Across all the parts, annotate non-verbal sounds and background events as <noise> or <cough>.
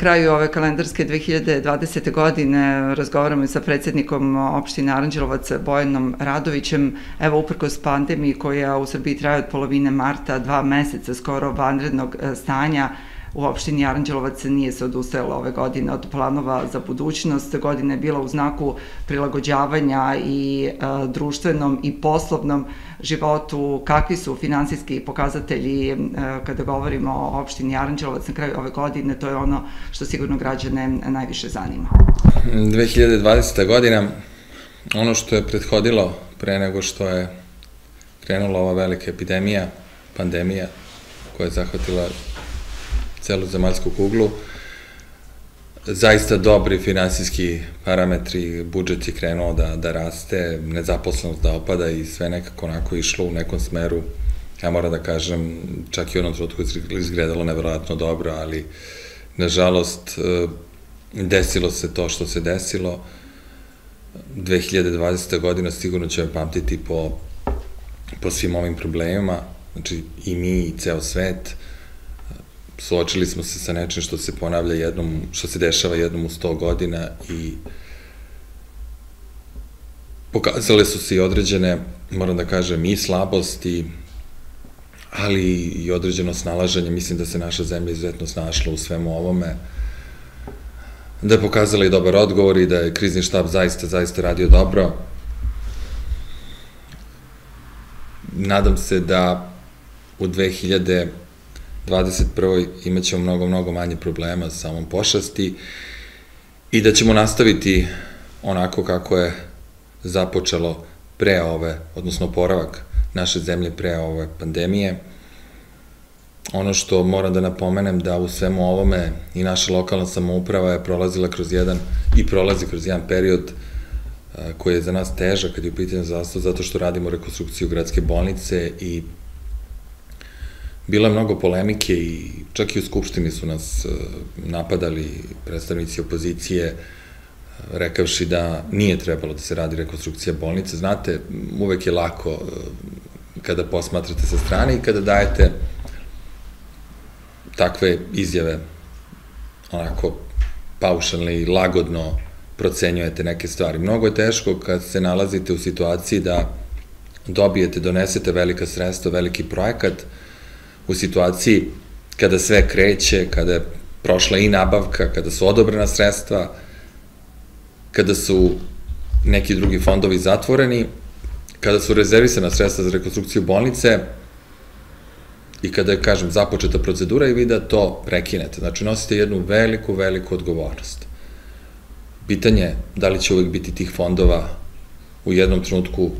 kraju ove kalendarske 2020. godine razgovaramo sa predsednikom opštine Aranđelovac Bojanom Radovićem. Evo, uprkos pandemiji koja u Srbiji traje od polovine marta, dva meseca skoro vanrednog e, stanja, u opštini Aranđelovac nije se odustajalo ove godine od planova za budućnost. Godina je bila u znaku prilagođavanja i e, društvenom i poslovnom životu. Kakvi su finansijski pokazatelji e, kada govorimo o opštini Aranđelovac na kraju ove godine? To je ono što sigurno građane najviše zanima. 2020. godina, ono što je prethodilo pre nego što je krenula ova velika epidemija, pandemija koja je zahvatila celu zemaljsku kuglu. Zaista dobri finansijski parametri, budžet je krenuo da, da raste, nezaposlenost da opada i sve nekako onako išlo u nekom smeru, ja moram da kažem, čak i u onom trenutku izgledalo neverovatno dobro, ali nažalost e, desilo se to što se desilo. 2020. godina sigurno će pamtiti po, po svim ovim problemima, znači i mi i ceo svet, suočili smo se sa nečim što se ponavlja jednom, što se dešava jednom u 100 godina i pokazale su se i određene, moram da kažem, i slabosti, ali i određeno snalaženje. Mislim da se naša zemlja izuzetno snašla u svemu ovome, da je pokazala i dobar odgovor i da je krizni štab zaista, zaista radio dobro. Nadam se da u 2000 21. imat ćemo mnogo, mnogo manje problema sa samom pošasti i da ćemo nastaviti onako kako je započelo pre ove, odnosno poravak naše zemlje pre ove pandemije. Ono što moram da napomenem da u svemu ovome i naša lokalna samouprava je prolazila kroz jedan i prolazi kroz jedan period koji je za nas težak kad je u pitanju zdravstvo, zato što radimo rekonstrukciju gradske bolnice i Bila je mnogo polemike i čak i u Skupštini su nas e, napadali predstavnici opozicije, e, rekavši da nije trebalo da se radi rekonstrukcija bolnice. Znate, uvek je lako e, kada posmatrate sa strane i kada dajete takve izjave onako paušalne i lagodno procenjujete neke stvari. Mnogo je teško kad se nalazite u situaciji da dobijete, donesete velika sredstva, veliki projekat, u situaciji kada sve kreće, kada je prošla i nabavka, kada su odobrena sredstva, kada su neki drugi fondovi zatvoreni, kada su rezervisana sredstva za rekonstrukciju bolnice i kada je, kažem, započeta procedura i vi da to prekinete. Znači, nosite jednu veliku, veliku odgovornost. Pitanje da li će uvek biti tih fondova u jednom trenutku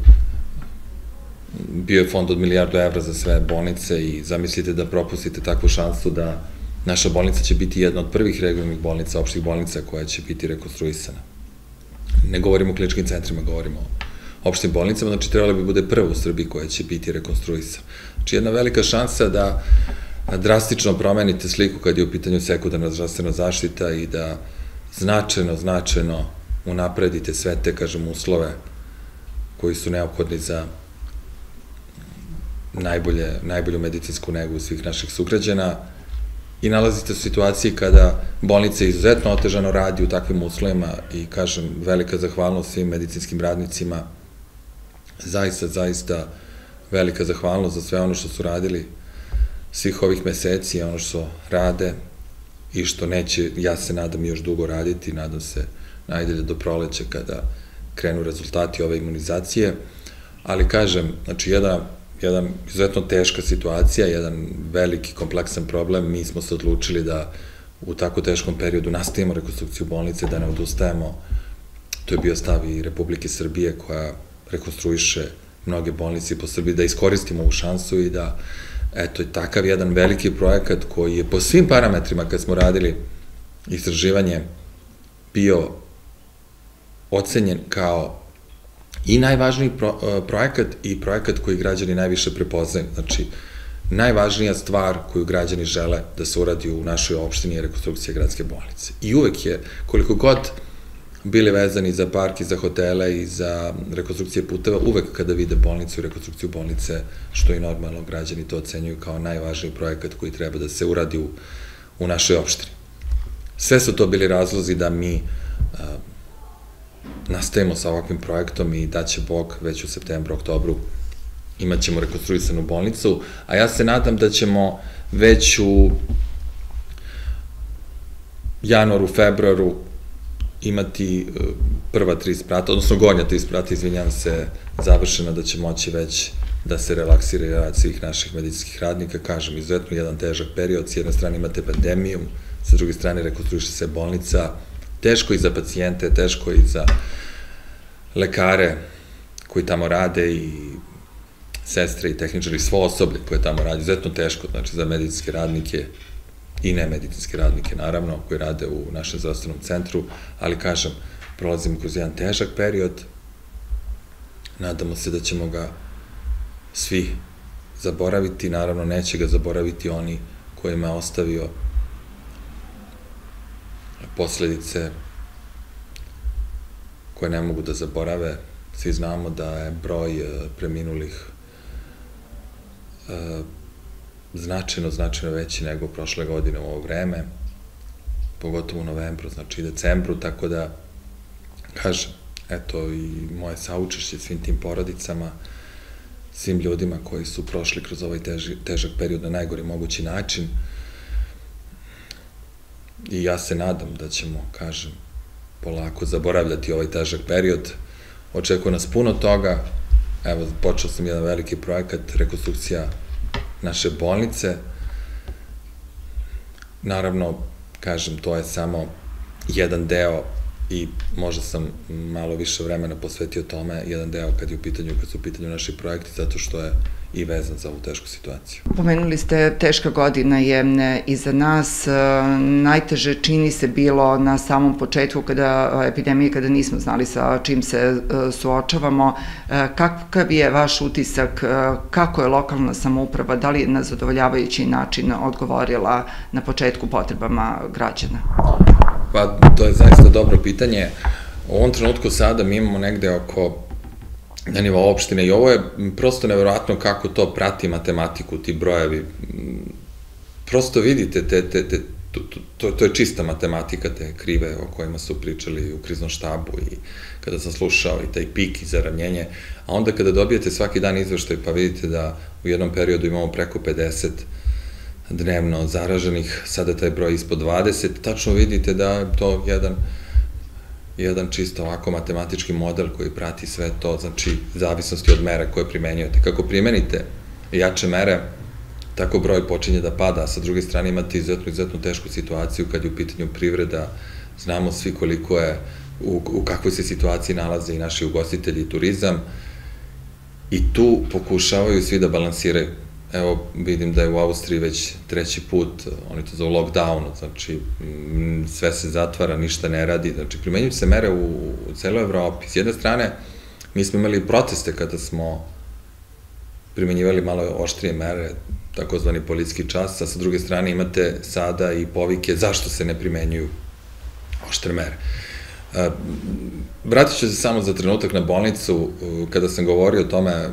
bio je fond od milijardu evra za sve bolnice i zamislite da propustite takvu šansu da naša bolnica će biti jedna od prvih regionalnih bolnica, opštih bolnica koja će biti rekonstruisana. Ne govorimo o kliničkim centrima, govorimo o opštim bolnicama, znači trebalo bi bude prva u Srbiji koja će biti rekonstruisana. Znači jedna velika šansa da drastično promenite sliku kad je u pitanju sekundarna zdravstvena zaštita i da značajno, značajno unapredite sve te, kažem, uslove koji su neophodni za najbolje, najbolju medicinsku negu svih naših sugrađana. I nalazite u situaciji kada bolnica izuzetno otežano radi u takvim uslovima i kažem velika zahvalnost svim medicinskim radnicima, zaista, zaista velika zahvalnost za sve ono što su radili svih ovih meseci, ono što rade i što neće, ja se nadam, još dugo raditi, nadam se najdelje do proleća kada krenu rezultati ove imunizacije, ali kažem, znači jedna jedan izuzetno teška situacija, jedan veliki kompleksan problem. Mi smo se odlučili da u tako teškom periodu nastavimo rekonstrukciju bolnice, da ne odustajemo. To je bio stav i Republike Srbije koja rekonstruiše mnoge bolnice po Srbiji, da iskoristimo ovu šansu i da, eto, takav jedan veliki projekat koji je po svim parametrima kad smo radili istraživanje bio ocenjen kao i najvažniji pro, uh, projekat i projekat koji građani najviše prepoznaju. Znači, najvažnija stvar koju građani žele da se uradi u našoj opštini je rekonstrukcija gradske bolnice. I uvek je, koliko god bili vezani za park i za hotele i za rekonstrukcije puteva, uvek kada vide bolnicu i rekonstrukciju bolnice, što i normalno građani to ocenjuju kao najvažniji projekat koji treba da se uradi u, u našoj opštini. Sve su to bili razlozi da mi nastavimo sa ovakvim projektom i da će Bog već u septembru, oktobru imat ćemo rekonstruisanu bolnicu, a ja se nadam da ćemo već u januaru, februaru imati e, prva tri sprata, odnosno gornja tri sprata, izvinjam se, završena da će moći već da se relaksira rad svih naših medicinskih radnika, kažem, izuzetno jedan težak period, s jedne strane imate pandemiju, sa druge strane rekonstruiše se bolnica, teško i za pacijente, teško i za lekare koji tamo rade i sestre i tehničari, svo osoblje koje tamo radi, izuzetno teško, znači za medicinske radnike i nemedicinske radnike, naravno, koji rade u našem zdravstvenom centru, ali kažem, prolazimo kroz jedan težak period, nadamo se da ćemo ga svi zaboraviti, naravno neće ga zaboraviti oni kojima je ostavio posledice koje ne mogu da zaborave. Svi znamo da je broj e, preminulih e, značajno, značajno veći nego prošle godine u ovo vreme, pogotovo u novembru, znači i decembru, tako da, kažem, eto i moje saučešće svim tim porodicama, svim ljudima koji su prošli kroz ovaj težak period na najgori mogući način. I ja se nadam da ćemo, kažem, polako zaboravljati ovaj težak period. Očekuje nas puno toga. Evo, počeo sam jedan veliki projekat, rekonstrukcija naše bolnice. Naravno, kažem, to je samo jedan deo i možda sam malo više vremena posvetio tome, jedan deo kad je u pitanju, kad su u pitanju naši projekti, zato što je i vezan za ovu tešku situaciju. Pomenuli ste, teška godina je iza nas. E, najteže čini se bilo na samom početku kada epidemije, kada nismo znali sa čim se e, suočavamo. E, kakav je vaš utisak, kako je lokalna samouprava, da li je na zadovoljavajući način odgovorila na početku potrebama građana? Pa, to je zaista dobro pitanje. U ovom trenutku sada mi imamo negde oko na nivou opštine i ovo je prosto nevjerojatno kako to prati matematiku, ti brojevi. Prosto vidite, te, te, te, to, to, to je čista matematika, te krive o kojima su pričali u kriznom štabu i kada sam slušao i taj pik i zaravnjenje, a onda kada dobijete svaki dan izveštaj pa vidite da u jednom periodu imamo preko 50 dnevno zaraženih, sada taj broj ispod 20, tačno vidite da je to jedan jedan čisto ovako matematički model koji prati sve to, znači zavisnosti od mera koje primenjujete. Kako primenite jače mere, tako broj počinje da pada, a sa druge strane imate izuzetno, izuzetno tešku situaciju kad je u pitanju privreda, znamo svi koliko je, u, u kakvoj se situaciji nalaze i naši ugostitelji i turizam, i tu pokušavaju svi da balansiraju evo vidim da je u Austriji već treći put, oni to zovu lockdown, znači sve se zatvara, ništa ne radi, znači primenjuju se mere u, u celoj Evropi. S jedne strane, mi smo imali proteste kada smo primenjivali malo oštrije mere, takozvani policijski čas, a sa druge strane imate sada i povike zašto se ne primenjuju oštre mere. Vratit ću se samo za trenutak na bolnicu, kada sam govorio o tome,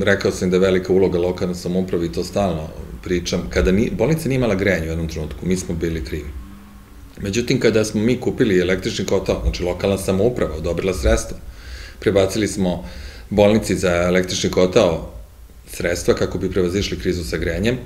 rekao sam da je velika uloga lokalne samoprave i to stalno pričam. Kada ni, bolnica nije imala grejanje u jednom trenutku, mi smo bili krivi. Međutim, kada smo mi kupili električni kotao, znači lokalna samouprava odobrila sredstva, prebacili smo bolnici za električni kotao sredstva kako bi prevazišli krizu sa grejanjem,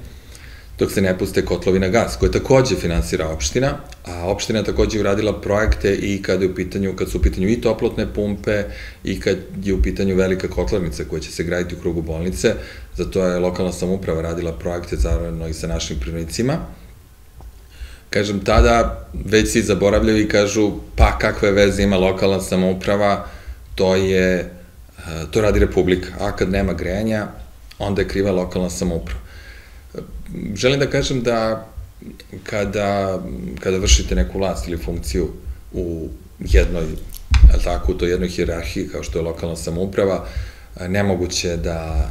dok se ne puste kotlovi na gas, koje takođe finansira opština, a opština takođe uradila projekte i kada je u pitanju, kad su u pitanju i toplotne pumpe i kad je u pitanju velika kotlarnica koja će se graditi u krugu bolnice, zato je lokalna samuprava radila projekte zaravno i sa našim privrednicima. Kažem, tada već svi zaboravljaju i kažu, pa kakve veze ima lokalna samouprava, to je, to radi Republika, a kad nema grejanja, onda je kriva lokalna samouprava želim da kažem da kada, kada vršite neku vlast ili funkciju u jednoj, tako, u toj jednoj hirarhiji kao što je lokalna samouprava, nemoguće da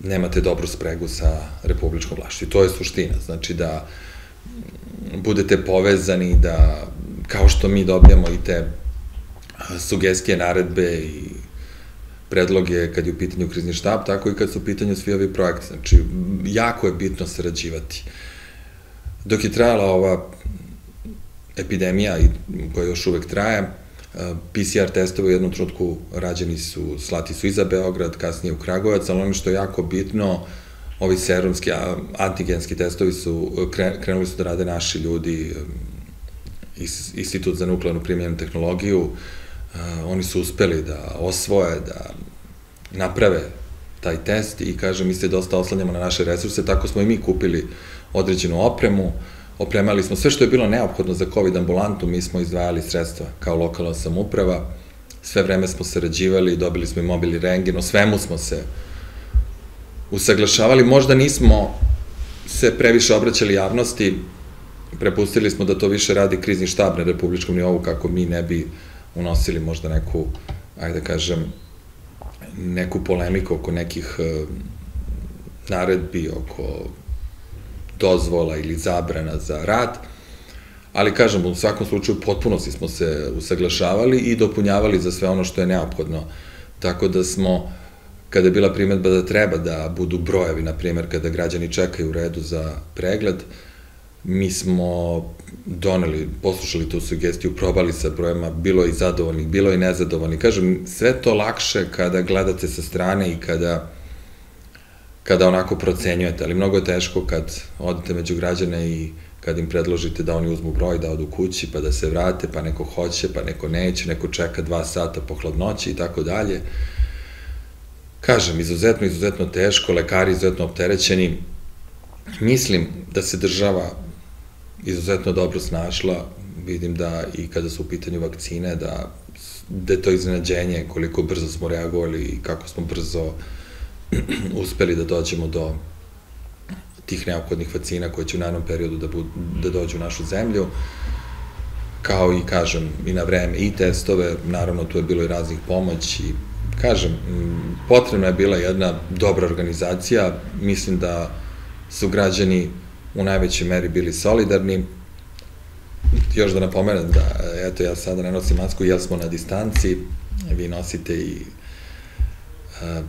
nemate dobru spregu sa republičkom vlašću. To je suština. Znači da budete povezani, da kao što mi dobijamo i te sugestije, naredbe i predloge kad je u pitanju krizni štab, tako i kad su u pitanju svi ovi projekti. Znači, jako je bitno sarađivati. Dok je trajala ova epidemija koja još uvek traje, PCR testove u jednom trutku rađeni su, slati su i za Beograd, kasnije u Kragovac, ali ono što je jako bitno, ovi serumski, antigenski testovi su, krenuli su da rade naši ljudi, Institut za nuklearnu primjenu tehnologiju, oni su uspeli da osvoje, da naprave taj test i kažem, mi se dosta oslanjamo na naše resurse, tako smo i mi kupili određenu opremu, opremali smo sve što je bilo neophodno za COVID ambulantu, mi smo izdvajali sredstva kao lokalna samuprava, sve vreme smo sarađivali, dobili smo i mobili rengen, o svemu smo se usaglašavali, možda nismo se previše obraćali javnosti, prepustili smo da to više radi krizni štab na republičkom nivou kako mi ne bi unosili možda neku, ajde da kažem, neku polemiku oko nekih e, naredbi, oko dozvola ili zabrana za rad, ali kažem, u svakom slučaju potpunosti smo se usaglašavali i dopunjavali za sve ono što je neophodno. Tako da smo, kada je bila primetba da treba da budu brojevi, na primjer, kada građani čekaju u redu za pregled, mi smo doneli, poslušali tu sugestiju, probali sa brojema, bilo i zadovoljnih, bilo i nezadovoljnih. Kažem, sve to lakše kada gledate sa strane i kada kada onako procenjujete, ali mnogo je teško kad odete među građane i kad im predložite da oni uzmu broj, da odu kući, pa da se vrate, pa neko hoće, pa neko neće, neko čeka dva sata po hladnoći i tako dalje. Kažem, izuzetno, izuzetno teško, lekari izuzetno opterećeni. Mislim da se država izuzetno dobro snašla, vidim da i kada su u pitanju vakcine, da, da je to iznenađenje koliko brzo smo reagovali i kako smo brzo <clears throat> uspeli da dođemo do tih neophodnih vakcina koje će u narednom periodu da, bu, da dođu u našu zemlju, kao i, kažem, i na vreme i testove, naravno tu je bilo i raznih pomoći, kažem, potrebna je bila jedna dobra organizacija, mislim da su građani u najvećoj meri bili solidarni. Još da napomenem da, eto, ja sada ne nosim masku, jel smo na distanci, vi nosite i a,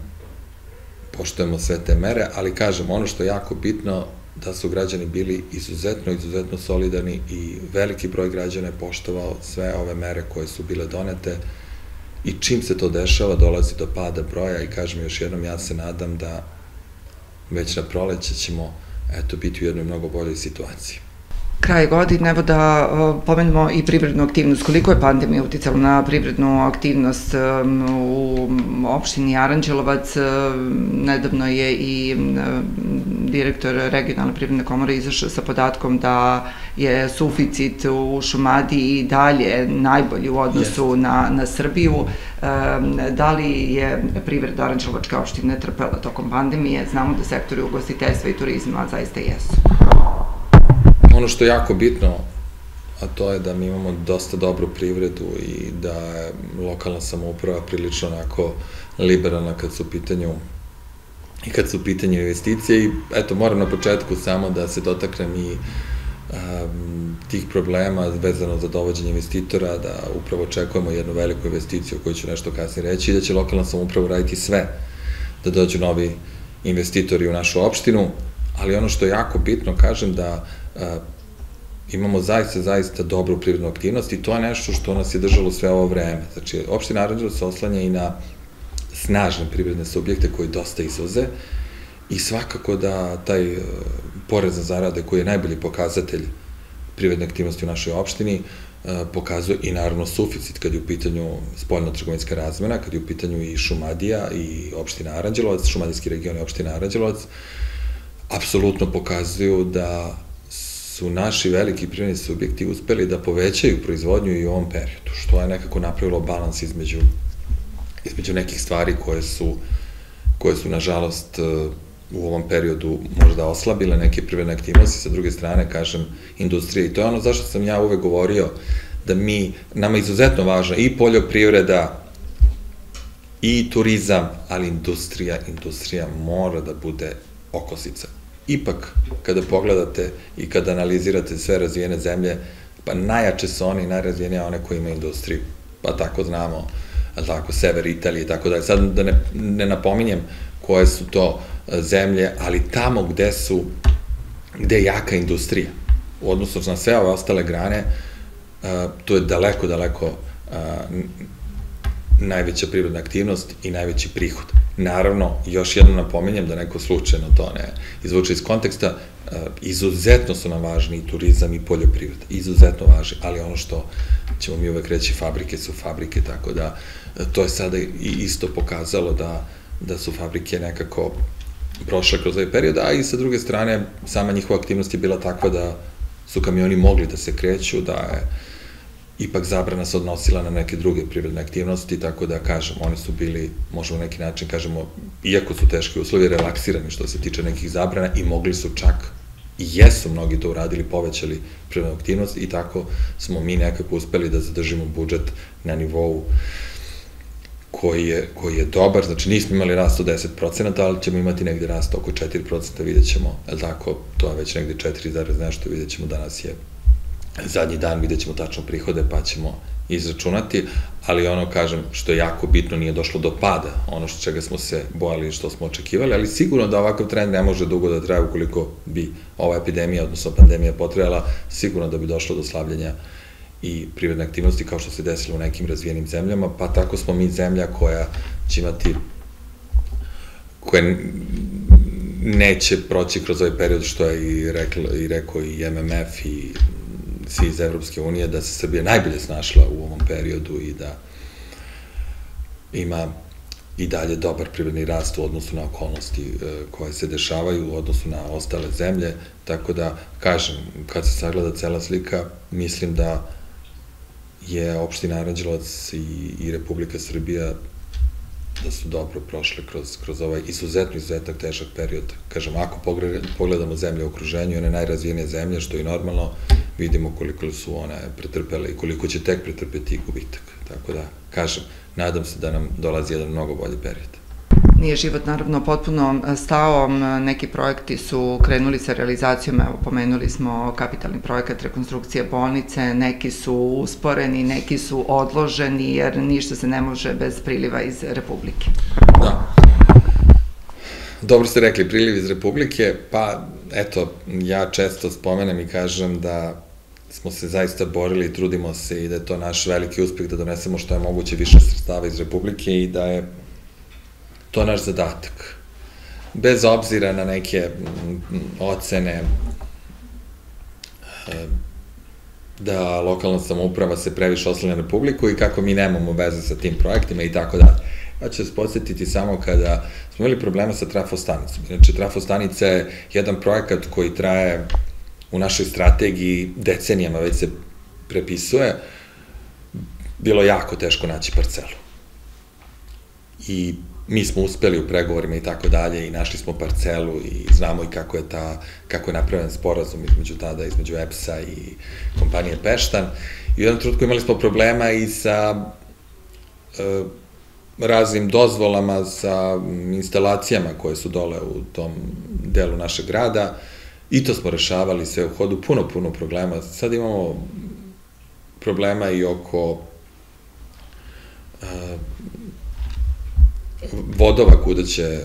poštujemo sve te mere, ali kažem, ono što je jako bitno, da su građani bili izuzetno, izuzetno solidarni i veliki broj građana je poštovao sve ove mere koje su bile donete i čim se to dešava, dolazi do pada broja i kažem još jednom, ja se nadam da već na proleće ćemo eto, biti u jednoj mnogo boljoj situaciji kraj godine, evo da pomenemo i privrednu aktivnost. Koliko je pandemija uticala na privrednu aktivnost u opštini Aranđelovac? Nedavno je i direktor regionalne privredne komore izašao sa podatkom da je suficit u Šumadi i dalje najbolji u odnosu yes. na, na Srbiju. Da li je privreda Aranđelovačke opštine trpela tokom pandemije? Znamo da sektori ugostiteljstva i turizma zaista jesu ono što je jako bitno, a to je da mi imamo dosta dobru privredu i da je lokalna samouprava prilično onako liberalna kad su u pitanju i kad su u pitanju investicije. I eto moram na početku samo da se dotaknem i um, tih problema vezano za dovođenje investitora, da upravo očekujemo jednu veliku investiciju koju ću nešto kasnije reći i da će lokalna samouprava raditi sve da dođu novi investitori u našu opštinu, ali ono što je jako bitno, kažem da imamo zaista, zaista dobru privrednu aktivnost i to je nešto što nas je držalo sve ovo vreme. Znači, opština Aranđelovac se oslanja i na snažne privredne subjekte koji dosta izvoze i svakako da taj porez za zarade koji je najbolji pokazatelj privredne aktivnosti u našoj opštini pokazuje i naravno suficit kad je u pitanju spoljno-trgovinska razmena, kad je u pitanju i Šumadija i opština Aranđelovac, Šumadijski region i opština Aranđelovac, apsolutno pokazuju da su naši veliki privredni subjekti uspeli da povećaju proizvodnju i u ovom periodu, što je nekako napravilo balans između, između nekih stvari koje su, koje su nažalost u ovom periodu možda oslabile neke privredne aktivnosti, sa druge strane, kažem, industrije. I to je ono zašto sam ja uvek govorio da mi, nama izuzetno važna i poljoprivreda, i turizam, ali industrija, industrija mora da bude okosica ipak kada pogledate i kada analizirate sve razvijene zemlje, pa najjače su oni, najrazvijenije one koji imaju industriju. Pa tako znamo, tako, sever Italije i tako dalje. Sad da ne, ne napominjem koje su to e, zemlje, ali tamo gde su, gde je jaka industrija, u odnosu na sve ove ostale grane, to je daleko, daleko najveća privredna aktivnost i najveći prihod. Naravno, još jedno napominjem da neko slučajno to ne izvuče iz konteksta, izuzetno su nam važni i turizam i poljoprivreda, izuzetno važni, ali ono što ćemo mi uvek reći, fabrike su fabrike, tako da to je sada i isto pokazalo da, da su fabrike nekako prošle kroz ovaj period, a i sa druge strane, sama njihova aktivnost je bila takva da su kamioni mogli da se kreću, da je ipak zabrana se odnosila na neke druge privredne aktivnosti, tako da, kažem, oni su bili, možemo na neki način, kažemo, iako su teški uslovi, relaksirani što se tiče nekih zabrana i mogli su čak, i jesu mnogi to uradili, povećali privrednu aktivnost i tako smo mi nekako uspeli da zadržimo budžet na nivou koji je, koji je dobar, znači nismo imali rast od 10%, ali ćemo imati negde rast oko 4%, vidjet ćemo, je tako, to je već negde 4, nešto, vidjet ćemo danas je zadnji dan vidjet ćemo tačno prihode, pa ćemo izračunati, ali ono, kažem, što je jako bitno, nije došlo do pada, ono što čega smo se bojali i što smo očekivali, ali sigurno da ovakav trend ne može dugo da traje ukoliko bi ova epidemija, odnosno pandemija potrejala, sigurno da bi došlo do slavljenja i privredne aktivnosti kao što se desilo u nekim razvijenim zemljama, pa tako smo mi zemlja koja će imati koja neće proći kroz ovaj period što je i, rekla, i rekao i MMF i svi iz Evropske unije, da se Srbija najbolje snašla u ovom periodu i da ima i dalje dobar privredni rast u odnosu na okolnosti e, koje se dešavaju, u odnosu na ostale zemlje, tako da, kažem, kad se sagleda cela slika, mislim da je opština Aranđelovac i, i Republika Srbija da su dobro prošle kroz, kroz ovaj izuzetno, izuzetak težak period. Kažem, ako pogledamo zemlje u okruženju, one najrazvijenije zemlje, što je normalno, vidimo koliko su one pretrpele i koliko će tek pretrpeti gubitak. Tako da, kažem, nadam se da nam dolazi jedan mnogo bolji period. Nije život naravno potpuno stao, neki projekti su krenuli sa realizacijom, evo pomenuli smo kapitalni projekat rekonstrukcije bolnice, neki su usporeni, neki su odloženi jer ništa se ne može bez priliva iz Republike. Da. Dobro ste rekli, priliv iz Republike, pa eto, ja često spomenem i kažem da smo se zaista borili i trudimo se i da je to naš veliki uspeh da donesemo što je moguće više sredstava iz Republike i da je to naš zadatak. Bez obzira na neke ocene e, da lokalna samouprava se previše oslanja na Republiku i kako mi nemamo veze sa tim projektima i tako da. Ja ću se podsjetiti samo kada smo imali problema sa trafostanicom. Znači, trafostanica je jedan projekat koji traje u našoj strategiji decenijama, već se prepisuje, bilo jako teško naći parcelu. I mi smo uspeli u pregovorima i tako dalje i našli smo parcelu i znamo i kako je ta kako je napravljen sporazum između tada između EPS-a i kompanije Peštan. I u jednom trenutku imali smo problema i sa e, raznim dozvolama sa instalacijama koje su dole u tom delu našeg grada. I to smo rešavali sve u hodu, puno, puno problema. Sad imamo problema i oko uh, vodova kuda će,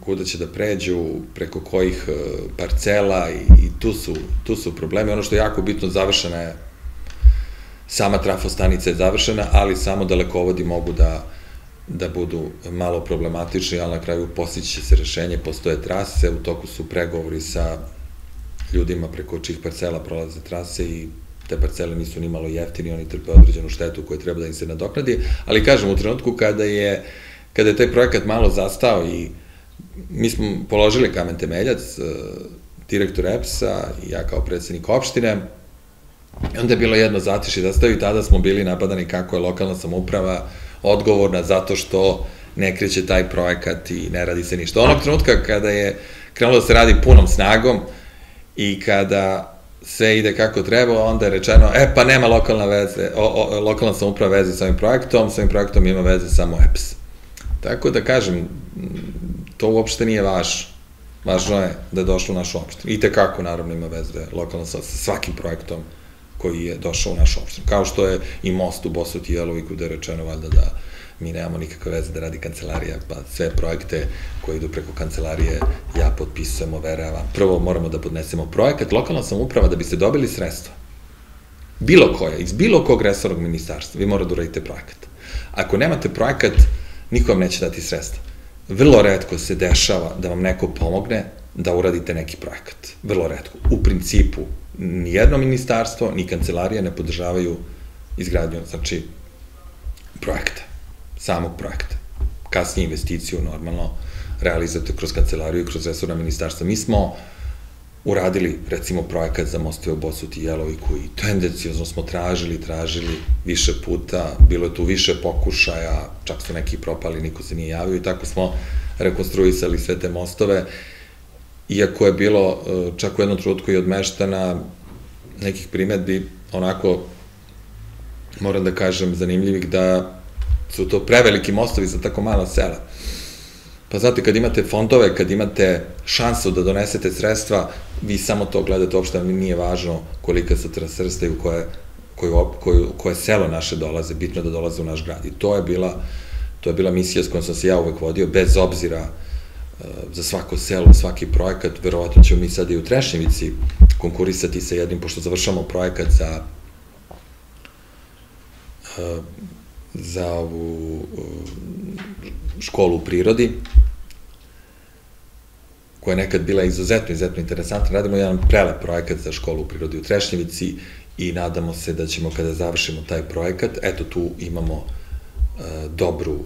kuda će da pređu, preko kojih uh, parcela i, i tu, su, tu su problemi. Ono što je jako bitno, završena je sama trafostanica je završena, ali samo dalekovodi mogu da da budu malo problematični, ali na kraju postići se rešenje, postoje trase, u toku su pregovori sa ljudima preko čih parcela prolaze trase i te parcele nisu ni malo jeftini, oni trpe određenu štetu koju treba da im se nadoknadi, ali kažem, u trenutku kada je, kada je taj projekat malo zastao i mi smo položili kamen temeljac, e, direktor EPS-a i ja kao predsednik opštine, onda je bilo jedno zatiši zastao i tada smo bili napadani kako je lokalna samouprava odgovorna zato što ne kreće taj projekat i ne radi se ništa. Onog trenutka kada je krenulo da se radi punom snagom, i kada sve ide kako treba, onda je rečeno, e pa nema lokalna veze, o, o, lokalna samuprava veze sa ovim projektom, sa ovim projektom ima veze samo EPS. Tako da kažem, to uopšte nije važno. Važno je da je došlo u našu opštinu. I tekako, naravno, ima veze lokalna sa, sa svakim projektom koji je došao u našu opštinu. Kao što je i most u Bosuti i Jeloviku, gde je rečeno valjda da mi nemamo nikakve veze da radi kancelarija, pa sve projekte koje idu preko kancelarije ja potpisujem, overavam. Prvo moramo da podnesemo projekat, lokalna samouprava da bi se dobili sredstva. bilo koja, iz bilo kog resornog ministarstva, vi morate da uradite projekat. Ako nemate projekat, niko vam neće dati sredstva. Vrlo redko se dešava da vam neko pomogne da uradite neki projekat. Vrlo redko. U principu, ni jedno ministarstvo, ni kancelarija ne podržavaju izgradnju, znači, projekta, samog projekta. Kasnije investiciju, normalno, realizujete kroz kancelariju i kroz resorna ministarstva. Mi smo uh, uradili, recimo, projekat za mostove u Bosuti i Jeloviku i tendencijozno smo tražili, tražili više puta, bilo je tu više pokušaja, čak su neki propali, niko se nije javio i tako smo rekonstruisali sve te mostove, iako je bilo e, čak u jednom trenutku i odmeštana nekih primetbi, onako, moram da kažem, zanimljivih da su to preveliki mostovi za tako mala sela. Pa znate, kad imate fondove, kad imate šansu da donesete sredstva, vi samo to gledate, uopšte vam nije važno kolika su transrsta i u koje, koju, koju, koje selo naše dolaze, bitno da dolaze u naš grad. I to je bila, to je bila misija s kojom sam se ja uvek vodio, bez obzira uh, za svako selo, svaki projekat, verovatno ćemo mi sad i u Trešnjevici konkurisati sa jednim, pošto završamo projekat za uh, za ovu uh, školu u prirodi, koja je nekad bila izuzetno, izuzetno interesantna. Radimo jedan prelep projekat za školu u prirodi u Trešnjevici i nadamo se da ćemo kada završimo taj projekat, eto tu imamo e, dobru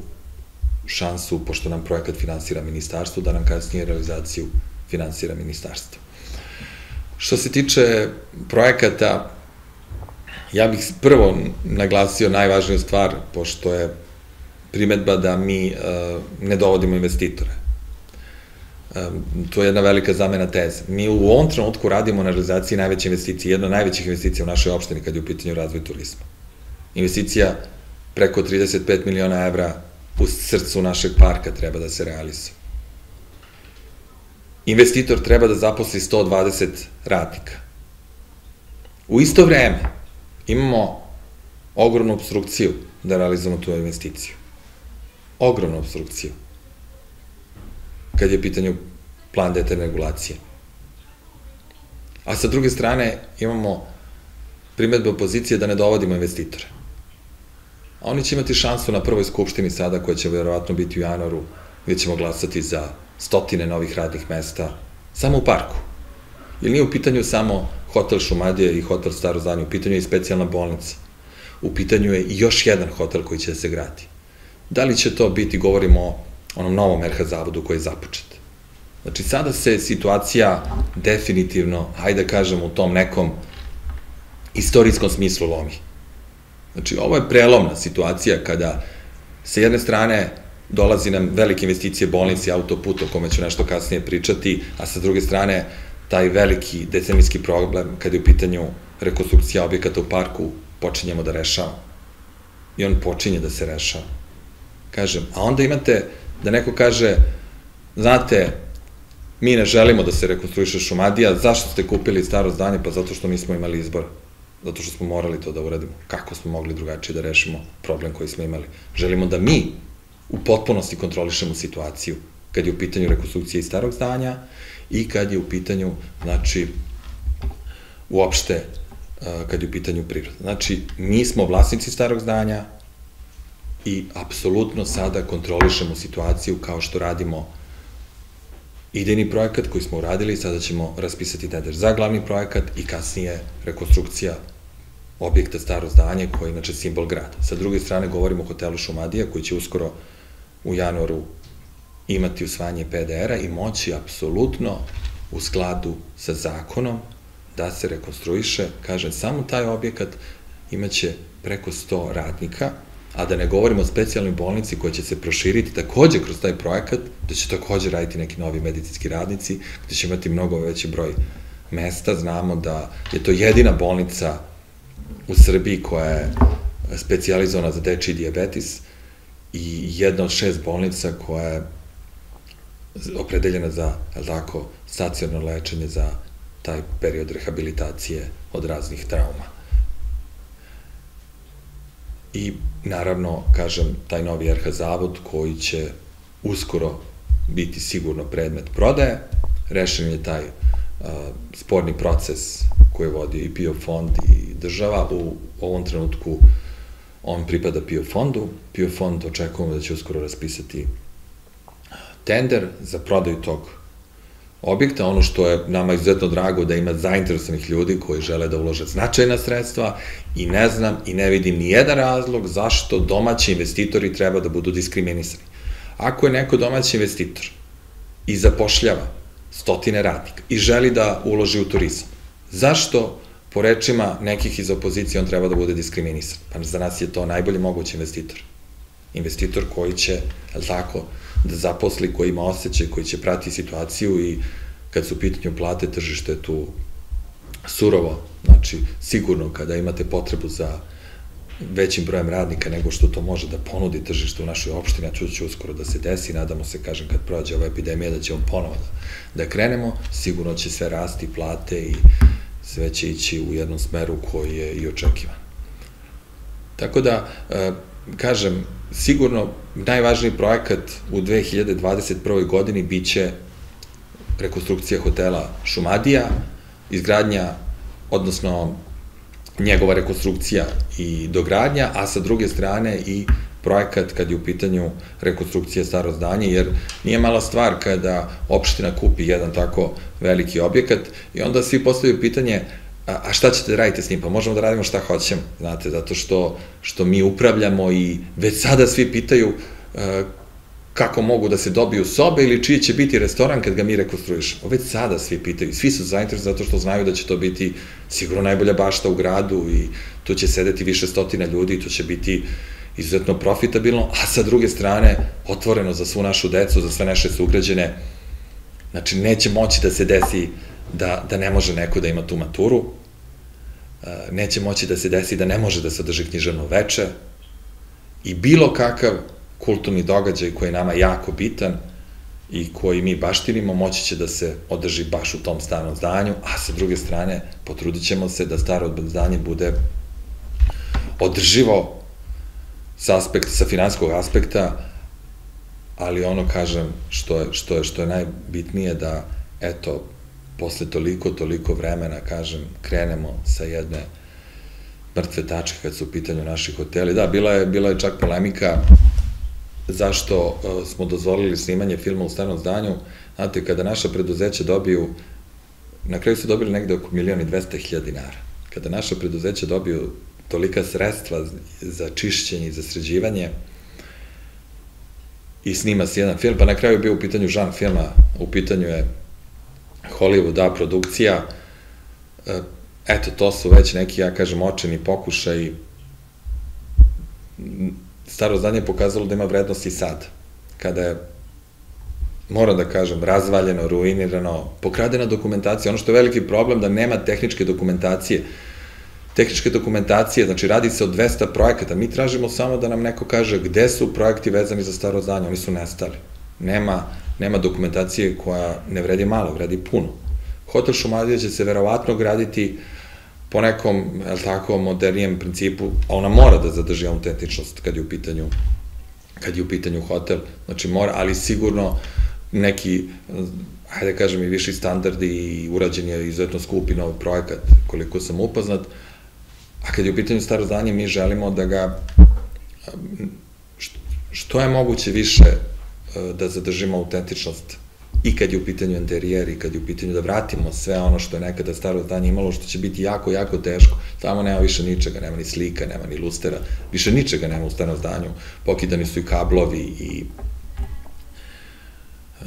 šansu, pošto nam projekat finansira ministarstvo, da nam kasnije realizaciju finansira ministarstvo. Što se tiče projekata, ja bih prvo naglasio najvažniju stvar, pošto je primetba da mi e, ne dovodimo investitore to je jedna velika zamena teza. Mi u ovom trenutku radimo na realizaciji najveće investicije, jedna od najvećih investicija u našoj opštini kad je u pitanju razvoj turizma. Investicija preko 35 miliona evra u srcu našeg parka treba da se realizuje. Investitor treba da zaposli 120 radnika. U isto vreme imamo ogromnu obstrukciju da realizujemo tu investiciju. Ogromnu obstrukciju kad je pitanju plan detaljne regulacije. A sa druge strane imamo primetbe opozicije da ne dovodimo investitore. A oni će imati šansu na prvoj skupštini sada, koja će verovatno biti u januaru, gde ćemo glasati za stotine novih radnih mesta, samo u parku. Jer nije u pitanju samo hotel Šumadije i hotel Staro u pitanju je i specijalna bolnica. U pitanju je i još jedan hotel koji će da se grati. Da li će to biti, govorimo o onom novom RH zavodu koji je započet. Znači, sada se situacija definitivno, hajde da kažem, u tom nekom istorijskom smislu lomi. Znači, ovo je prelomna situacija kada sa jedne strane dolazi nam velike investicije bolnice autoput, o kome ću nešto kasnije pričati, a sa druge strane taj veliki decenijski problem kada je u pitanju rekonstrukcija objekata u parku počinjemo da rešavamo. I on počinje da se rešava. Kažem, a onda imate da neko kaže, znate, mi ne želimo da se rekonstruiše Šumadija, zašto ste kupili staro zdanje? Pa zato što nismo imali izbora. Zato što smo morali to da uradimo. Kako smo mogli drugačije da rešimo problem koji smo imali? Želimo da mi u potpunosti kontrolišemo situaciju kad je u pitanju rekonstrukcije starog zdanja i kad je u pitanju, znači, uopšte, kad je u pitanju priroda. Znači, mi smo vlasnici starog zdanja, i apsolutno sada kontrolišemo situaciju kao što radimo idejni projekat koji smo uradili, sada ćemo raspisati tender za glavni projekat i kasnije rekonstrukcija objekta staro zdanje koji je inače simbol grada. Sa druge strane govorimo o hotelu Šumadija koji će uskoro u januaru imati usvajanje PDR-a i moći apsolutno u skladu sa zakonom da se rekonstruiše, kažem, samo taj objekat imaće preko 100 radnika, a da ne govorimo o specijalnoj bolnici koja će se proširiti takođe kroz taj projekat, da će takođe raditi neki novi medicinski radnici, gde će imati mnogo veći broj mesta. Znamo da je to jedina bolnica u Srbiji koja je specializovana za dečiji diabetis i jedna od šest bolnica koja je opredeljena za, je tako, stacionarno lečenje za taj period rehabilitacije od raznih trauma. I naravno, kažem, taj novi RH zavod koji će uskoro biti sigurno predmet prodaje, rešen je taj uh, sporni proces koji je vodio i PIO fond i država. U ovom trenutku on pripada PIO fondu. PIO fond očekujemo da će uskoro raspisati tender za prodaju tog objekta. Ono što je nama izuzetno drago da ima zainteresovanih ljudi koji žele da ulože značajna sredstva i ne znam i ne vidim ni jedan razlog zašto domaći investitori treba da budu diskriminisani. Ako je neko domaći investitor i zapošljava stotine radnika i želi da uloži u turizam, zašto po rečima nekih iz opozicije on treba da bude diskriminisan? Pa za nas je to najbolji mogući investitor. Investitor koji će, je tako, da zaposli, koji ima osjećaj, koji će prati situaciju i kad su u pitanju plate, tržište tu surovo, znači sigurno kada imate potrebu za većim brojem radnika nego što to može da ponudi tržište u našoj opštini, a će uskoro da se desi, nadamo se, kažem, kad prođe ova epidemija, da ćemo ponovo da, da krenemo, sigurno će sve rasti plate i sve će ići u jednom smeru koji je i očekivan. Tako da, e, kažem, sigurno najvažniji projekat u 2021. godini biće rekonstrukcija hotela Šumadija, izgradnja, odnosno njegova rekonstrukcija i dogradnja, a sa druge strane i projekat kad je u pitanju rekonstrukcija staro zdanje, jer nije mala stvar kada opština kupi jedan tako veliki objekat i onda svi postavljaju pitanje a, a šta ćete da radite s njim? Pa možemo da radimo šta hoćemo, znate, zato što, što mi upravljamo i već sada svi pitaju a, kako mogu da se dobiju sobe ili čiji će biti restoran kad ga mi rekonstruišemo. Već sada svi pitaju, svi su zainteresni zato što znaju da će to biti sigurno najbolja bašta u gradu i tu će sedeti više stotina ljudi i to će biti izuzetno profitabilno, a sa druge strane otvoreno za svu našu decu, za sve naše sugrađene. Znači, neće moći da se desi da, da ne može neko da ima tu maturu, neće moći da se desi da ne može da se održi književno veče i bilo kakav kulturni događaj koji je nama jako bitan i koji mi baštinimo, moći će da se održi baš u tom starom zdanju, a sa druge strane potrudit ćemo se da staro zdanje bude održivo sa, aspekt, sa finanskog aspekta, ali ono, kažem, što je, što je, što je najbitnije da, eto, posle toliko, toliko vremena, kažem, krenemo sa jedne mrtve tačke kad su u pitanju naših hoteli. Da, bila je, bila je čak polemika zašto uh, smo dozvolili snimanje filma u starom zdanju. Znate, kada naša preduzeća dobiju, na kraju su dobili negde oko milioni dvesta hiljada dinara. Kada naša preduzeća dobiju tolika sredstva za čišćenje i za sređivanje i snima se jedan film, pa na kraju je bio u pitanju žan filma, u pitanju je Hollywood, da, produkcija, e, eto, to su već neki, ja kažem, očeni pokušaj. Staro zdanje je pokazalo da ima vrednost i sad, kada je moram da kažem, razvaljeno, ruinirano, pokradena dokumentacija. Ono što je veliki problem da nema tehničke dokumentacije. Tehničke dokumentacije, znači radi se o 200 projekata. Mi tražimo samo da nam neko kaže gde su projekti vezani za staro zdanje. Oni su nestali. Nema nema dokumentacije koja ne vredi malo, vredi puno. Hotel Šumadija će se verovatno graditi po nekom, je li tako, modernijem principu, a ona mora da zadrži autentičnost kad je u pitanju kad je u pitanju hotel, znači mora, ali sigurno neki, hajde da kažem, i viši standardi i urađen je izuzetno skupi nov projekat, koliko sam upoznat, a kad je u pitanju staro zdanje, mi želimo da ga što je moguće više da zadržimo autentičnost i kad je u pitanju interijer i kad je u pitanju da vratimo sve ono što je nekada staro zdanje imalo, što će biti jako, jako teško. Tamo nema više ničega, nema ni slika, nema ni lustera, više ničega nema u starom zdanju. Pokidani su i kablovi i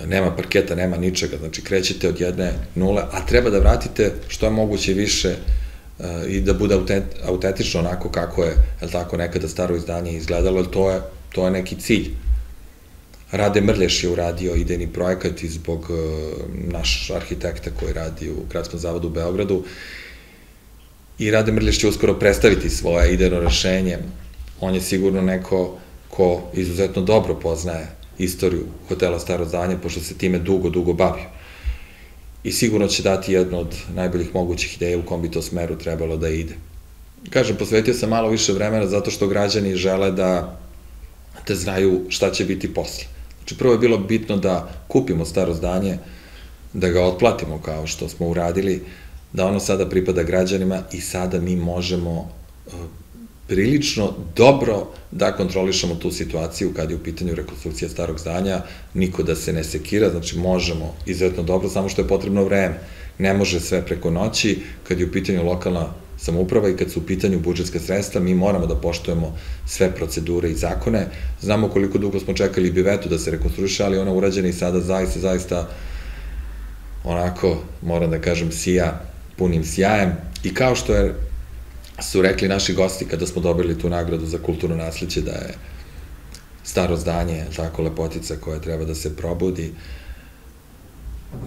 e, nema parketa, nema ničega, znači krećete od jedne nule, a treba da vratite što je moguće više uh, i da bude autentično onako kako je, je tako, nekada staro izdanje izgledalo, jer to je, to je neki cilj Rade Mrlješ je uradio idejni projekat i zbog uh, naš arhitekta koji radi u Gradskom zavodu u Beogradu. I Rade Mrlješ će uskoro predstaviti svoje idejno rešenje. On je sigurno neko ko izuzetno dobro poznaje istoriju hotela Staro Zdanje, pošto se time dugo, dugo bavio. I sigurno će dati jednu od najboljih mogućih ideja u kom bi to smeru trebalo da ide. Kažem, posvetio sam malo više vremena zato što građani žele da da znaju šta će biti posle. Znači, prvo je bilo bitno da kupimo staro zdanje, da ga otplatimo kao što smo uradili, da ono sada pripada građanima i sada mi možemo e, prilično dobro da kontrolišemo tu situaciju kad je u pitanju rekonstrukcija starog zdanja, niko da se ne sekira, znači možemo izuzetno dobro, samo što je potrebno vreme. Ne može sve preko noći, kad je u pitanju lokalna samouprava i kad su u pitanju budžetska sredstva, mi moramo da poštujemo sve procedure i zakone. Znamo koliko dugo smo čekali bivetu da se rekonstruiše, ali ona urađena i sada zaista, zaista onako, moram da kažem, sija punim sjajem. I kao što je, su rekli naši gosti kada smo dobili tu nagradu za kulturno nasljeđe, da je staro zdanje, tako lepotica koja treba da se probudi,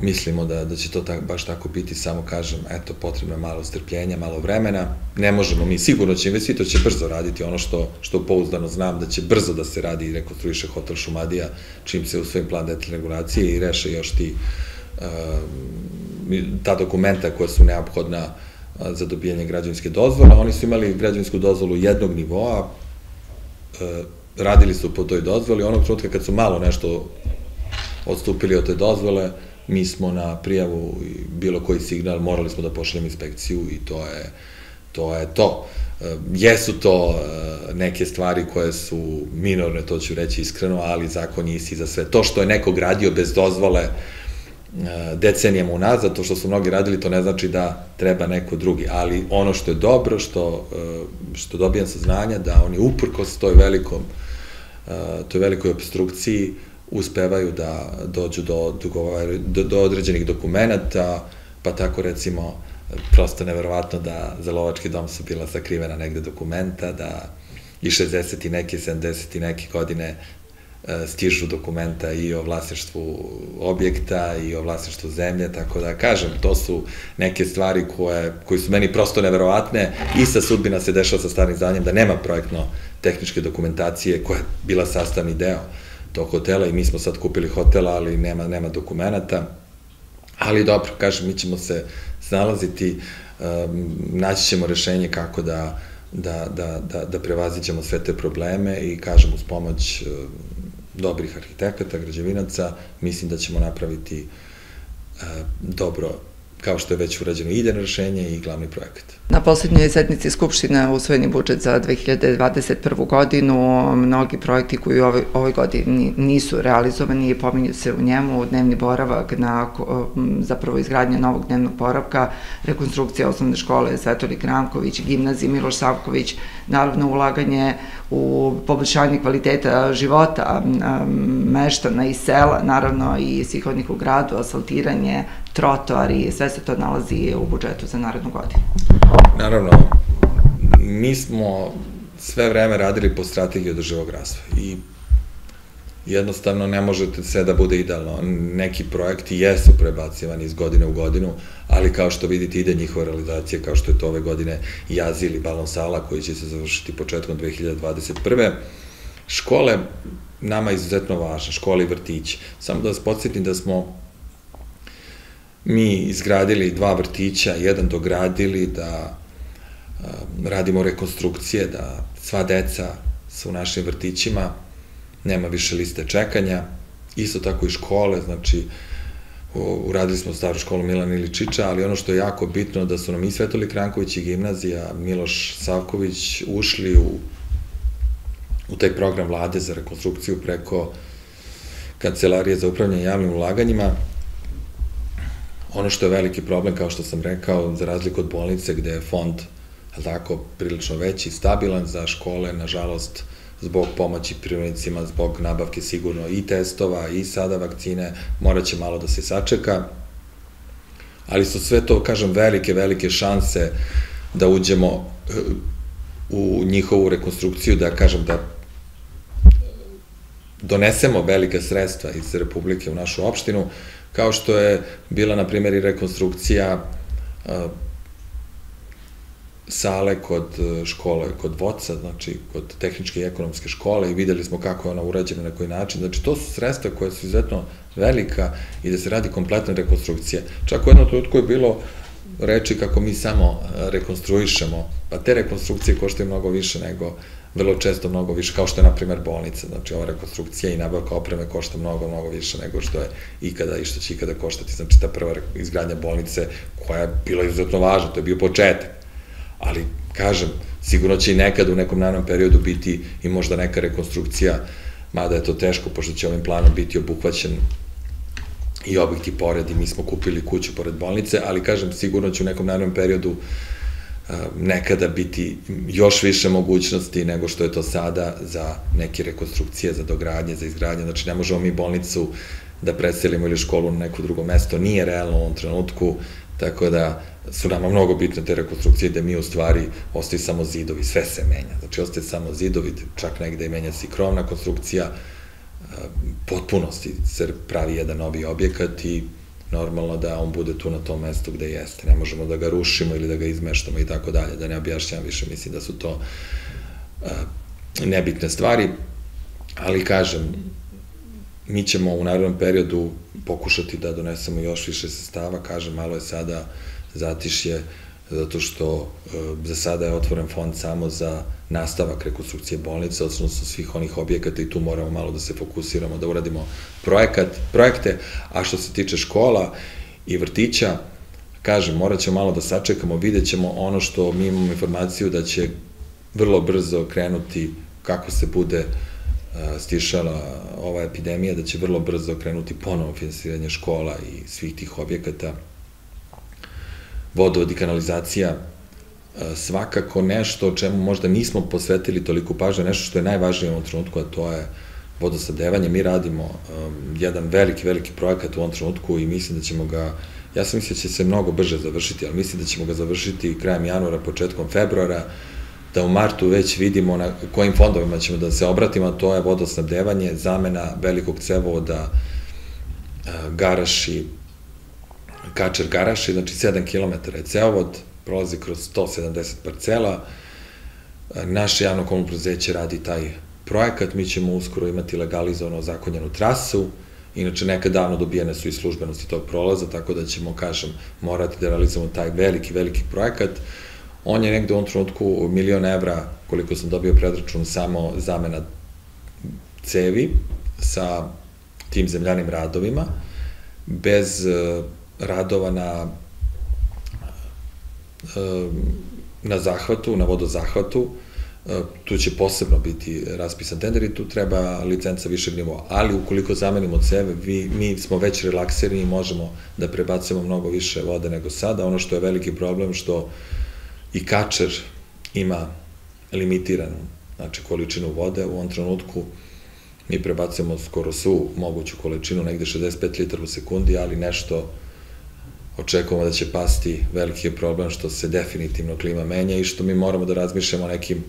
mislimo da, da će to tak, baš tako biti, samo kažem, eto, potrebno je malo strpljenja, malo vremena, ne možemo mi, sigurno će investitor će brzo raditi ono što, što pouzdano znam, da će brzo da se radi i rekonstruiše hotel Šumadija, čim se u svojim plan detaljne regulacije i reše još ti uh, ta dokumenta koja su neophodna za dobijanje građanske dozvole, oni su imali građansku dozvolu jednog nivoa, uh, radili su po toj dozvoli, onog trenutka kad su malo nešto odstupili od te dozvole, mi smo na prijavu bilo koji signal, morali smo da pošaljemo inspekciju i to je to. Je to. E, jesu to e, neke stvari koje su minorne, to ću reći iskreno, ali zakon je isti za sve. To što je neko gradio bez dozvole e, decenijama unazad, to što su mnogi radili, to ne znači da treba neko drugi, ali ono što je dobro, što, što dobijam saznanja, da oni uprkos toj velikom, toj velikoj obstrukciji, uspevaju da dođu do, do, do određenih dokumenta, pa tako recimo prosto neverovatno da za lovački dom su bila sakrivena negde dokumenta, da i 60 i neke, 70 i neke godine e, stižu dokumenta i o vlasništvu objekta i o vlasništvu zemlje, tako da kažem, to su neke stvari koje, koje su meni prosto neverovatne. Ista sudbina se dešava sa starim zdanjem, da nema projektno tehničke dokumentacije koja je bila sastavni deo tog hotela i mi smo sad kupili hotel, ali nema, nema dokumenta. Ali dobro, kažem, mi ćemo se snalaziti, um, naći ćemo rešenje kako da, da, da, da, da prevaziđemo sve te probleme i kažem uz pomoć um, dobrih arhitekata, građevinaca, mislim da ćemo napraviti uh, dobro kao što je već urađeno idejno rešenje i glavni projekat. Na poslednjoj sednici Skupštine usvojen je budžet za 2021. godinu. Mnogi projekti koji u ovoj, ovoj godini nisu realizovani i pominju se u njemu dnevni boravak na zapravo izgradnje novog dnevnog boravka, rekonstrukcija osnovne škole Svetolik Ranković, gimnazije Miloš Savković, naravno ulaganje u poboljšanje kvaliteta života meštana i sela, naravno i svih onih u gradu, asfaltiranje, trotoari, sve se to nalazi u budžetu za narednu godinu. Naravno, mi smo sve vreme radili po strategiji održivog razvoja i jednostavno ne možete sve da bude idealno. Neki projekti jesu prebacivani iz godine u godinu, ali kao što vidite ide njihova realizacija, kao što je to ove godine Jazi ili Balon Sala koji će se završiti početkom 2021. Škole nama je izuzetno važna, škole i vrtići. Samo da vas podsjetim da smo mi izgradili dva vrtića, jedan dogradili, da radimo rekonstrukcije, da sva deca su u našim vrtićima, nema više liste čekanja, isto tako i škole, znači uradili smo staru školu Milan Iličića, ali ono što je jako bitno da su nam i Svetolik Ranković i gimnazija Miloš Savković ušli u, u taj program vlade za rekonstrukciju preko Kancelarije za upravljanje javnim ulaganjima Ono što je veliki problem, kao što sam rekao, za razliku od bolnice gde je fond, tako, prilično veći, stabilan za škole, nažalost, zbog pomoći prirodnicima, zbog nabavke sigurno i testova i sada vakcine, morat će malo da se sačeka, ali su sve to, kažem, velike, velike šanse da uđemo eh, u njihovu rekonstrukciju, da kažem, da donesemo velika sredstva iz Republike u našu opštinu, kao što je bila, na primjer, i rekonstrukcija sale kod e, škole, kod VOCA, znači kod tehničke i ekonomske škole i videli smo kako je ona urađena na koji način. Znači, to su sredstva koje su izuzetno velika i da se radi kompletna rekonstrukcija. Čak u jednom trenutku je bilo reči kako mi samo rekonstruišemo, pa te rekonstrukcije koštaju mnogo više nego vrlo često mnogo više, kao što je, na primer, bolnica. Znači, ova rekonstrukcija i nabavka opreme košta mnogo, mnogo više nego što je ikada i što će ikada koštati. Znači, ta prva izgradnja bolnice koja je bila izuzetno važna, to je bio početak. Ali, kažem, sigurno će i nekada u nekom naravnom periodu biti i možda neka rekonstrukcija, mada je to teško, pošto će ovim planom biti obuhvaćen i objekti pored i mi smo kupili kuću pored bolnice, ali kažem, sigurno će u nekom naravnom periodu uh, nekada biti još više mogućnosti nego što je to sada za neke rekonstrukcije, za dogradnje, za izgradnje. Znači, ne možemo mi bolnicu da preselimo ili školu na neko drugo mesto. Nije realno u ovom trenutku, tako da su nama mnogo bitne te rekonstrukcije gde mi u stvari ostaje samo zidovi, sve se menja. Znači, ostaje samo zidovi, čak negde i menja se i krovna konstrukcija, potpunosti se pravi jedan novi objekat i normalno da on bude tu na tom mestu gde jeste. Ne možemo da ga rušimo ili da ga izmeštamo i tako dalje, da ne objašnjam više, mislim da su to nebitne stvari, ali kažem, mi ćemo u narodnom periodu pokušati da donesemo još više sestava, kažem, malo je sada zatišje, zato što uh, za sada je otvoren fond samo za nastavak rekonstrukcije bolnice, odnosno svih onih objekata i tu moramo malo da se fokusiramo, da uradimo projekat, projekte, a što se tiče škola i vrtića, kažem, morat ćemo malo da sačekamo, vidjet ćemo ono što mi imamo informaciju da će vrlo brzo krenuti kako se bude stišala ova epidemija, da će vrlo brzo krenuti ponovo finansiranje škola i svih tih objekata, vodovod i kanalizacija, svakako nešto o čemu možda nismo posvetili toliko pažnje, nešto što je najvažnije u ovom trenutku, a to je vodosnadevanje. Mi radimo um, jedan veliki, veliki projekat u ovom trenutku i mislim da ćemo ga, ja sam mislim da će se mnogo brže završiti, ali mislim da ćemo ga završiti krajem januara, početkom februara, da u martu već vidimo na kojim fondovima ćemo da se obratimo, to je vodosnadevanje, zamena velikog cevovoda uh, Garaši, Kačer Garaši, znači 7 km je cevovod, prolazi kroz 170 parcela. Naše javno komunalno prezeće radi taj projekat, mi ćemo uskoro imati legalizovano zakonjenu trasu, inače neka davno dobijene su i službenosti tog prolaza, tako da ćemo, kažem, morati da realizujemo taj veliki, veliki projekat. On je negde u ovom trenutku milion evra, koliko sam dobio predračun, samo zamena cevi sa tim zemljanim radovima, bez radova na na zahvatu, na vodozahvatu, tu će posebno biti raspisan tender i tu treba licenca višeg nivoa. Ali ukoliko zamenimo ceve, vi, mi smo već relaksirani i možemo da prebacimo mnogo više vode nego sada. Ono što je veliki problem što i kačer ima limitiranu znači, količinu vode. U ovom trenutku mi prebacujemo skoro svu moguću količinu, negde 65 litara u sekundi, ali nešto očekujemo da će pasti veliki problem što se definitivno klima menja i što mi moramo da razmišljamo o nekim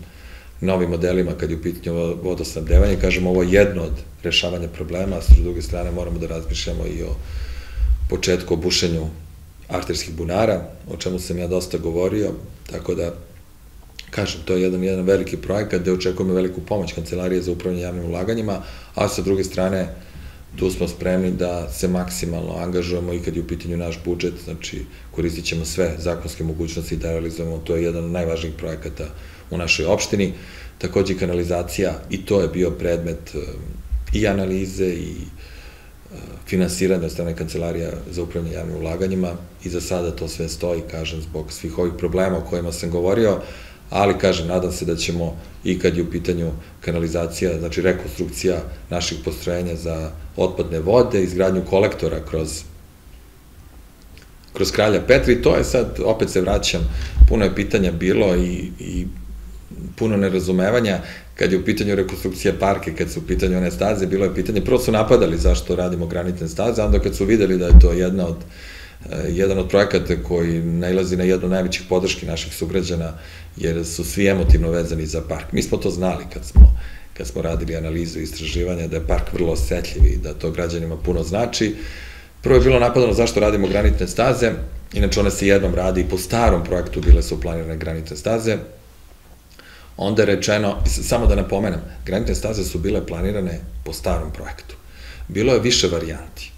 novim modelima kad je u pitanju vodosnabdevanje. Kažemo, ovo je jedno od rešavanja problema, a s druge strane moramo da razmišljamo i o početku o bušenju arterskih bunara, o čemu sam ja dosta govorio, tako da kažem, to je jedan, jedan veliki projekat gde očekujemo veliku pomoć Kancelarije za upravljanje javnim ulaganjima, a sa druge strane tu smo spremni da se maksimalno angažujemo i kad je u pitanju naš budžet, znači koristit ćemo sve zakonske mogućnosti da realizujemo, to je jedan od najvažnijih projekata u našoj opštini. Takođe kanalizacija i to je bio predmet um, i analize i uh, finansiranja od strane Kancelarija za upravljanje javnim ulaganjima. I za sada to sve stoji, kažem, zbog svih ovih problema o kojima sam govorio, ali kažem, nadam se da ćemo i kad je u pitanju kanalizacija, znači rekonstrukcija naših postrojenja za otpadne vode, izgradnju kolektora kroz kroz kralja Petra. I to je sad, opet se vraćam, puno je pitanja bilo i, i puno nerazumevanja. Kad je u pitanju rekonstrukcija parke, kad su u pitanju one staze, bilo je pitanje, prvo su napadali zašto radimo granitne staze, a onda kad su videli da je to jedna od Eh, jedan od projekata koji nailazi na jednu najvećih podrški naših sugrađana, jer su svi emotivno vezani za park. Mi smo to znali kad smo, kad smo radili analizu i istraživanja, da je park vrlo osetljiv i da to građanima puno znači. Prvo je bilo napadano zašto radimo granitne staze, inače one se jednom radi i po starom projektu bile su planirane granitne staze, onda je rečeno, samo da napomenem, granitne staze su bile planirane po starom projektu. Bilo je više varijanti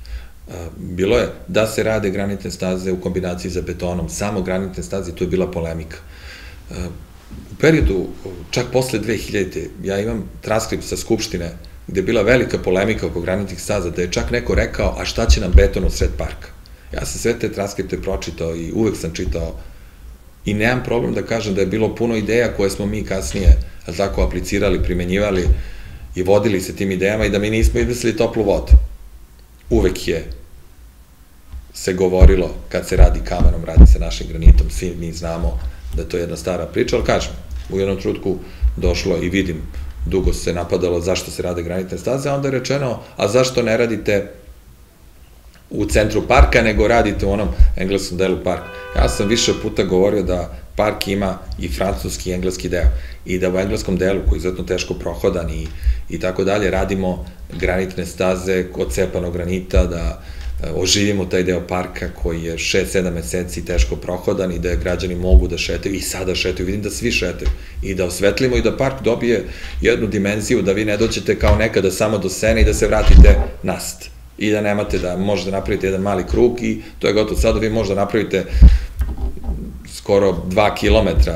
bilo je da se rade granitne staze u kombinaciji za betonom, samo granitne staze, to je bila polemika. U periodu, čak posle 2000. ja imam transkript sa Skupštine, gde je bila velika polemika oko granitnih staza, da je čak neko rekao, a šta će nam beton u sred parka? Ja sam sve te transkripte pročitao i uvek sam čitao i nemam problem da kažem da je bilo puno ideja koje smo mi kasnije, tako, aplicirali, primenjivali i vodili se tim idejama i da mi nismo izmislili toplu vodu. Uvek je se govorilo kad se radi kamenom, radi se našim granitom, svi mi znamo da to je jedna stara priča, ali kažem, u jednom trutku došlo i vidim, dugo se napadalo zašto se rade granitne staze, a onda je rečeno, a zašto ne radite u centru parka, nego radite u onom engleskom delu parka. Ja sam više puta govorio da park ima i francuski i engleski deo i da u engleskom delu, koji je izuzetno teško prohodan i, i tako dalje, radimo granitne staze od cepanog granita, da e, oživimo taj deo parka koji je 6-7 meseci teško prohodan i da građani mogu da šetaju i sada šetaju, vidim da svi šetaju i da osvetlimo i da park dobije jednu dimenziju da vi ne doćete kao nekada samo do sene i da se vratite nast i da nemate da možete napraviti jedan mali krug i to je gotovo. Sada vi možete napravite skoro 2 km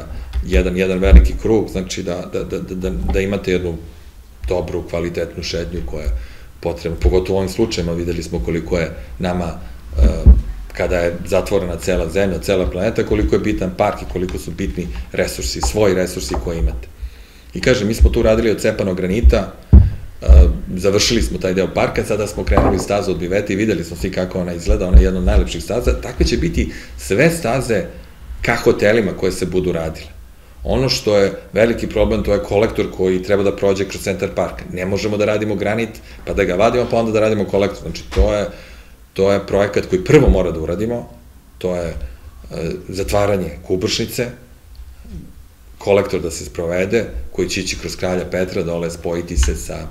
jedan, jedan veliki krug, znači da, da, da, da, da imate jednu dobru, kvalitetnu šetnju koja je potrebna, pogotovo u ovim slučajima videli smo koliko je nama uh, kada je zatvorena cela zemlja, cela planeta, koliko je bitan park i koliko su bitni resursi, svoji resursi koje imate. I kažem, mi smo tu radili od cepanog granita, završili smo taj deo parka, sada smo krenuli stazu od bivete i videli smo svi kako ona izgleda, ona je jedna od najlepših staza, takve će biti sve staze ka hotelima koje se budu radile. Ono što je veliki problem, to je kolektor koji treba da prođe kroz centar parka. Ne možemo da radimo granit, pa da ga vadimo, pa onda da radimo kolektor. Znači, to je, to je projekat koji prvo mora da uradimo, to je e, zatvaranje kubršnice, kolektor da se sprovede, koji će ići kroz kralja Petra, dole spojiti se sa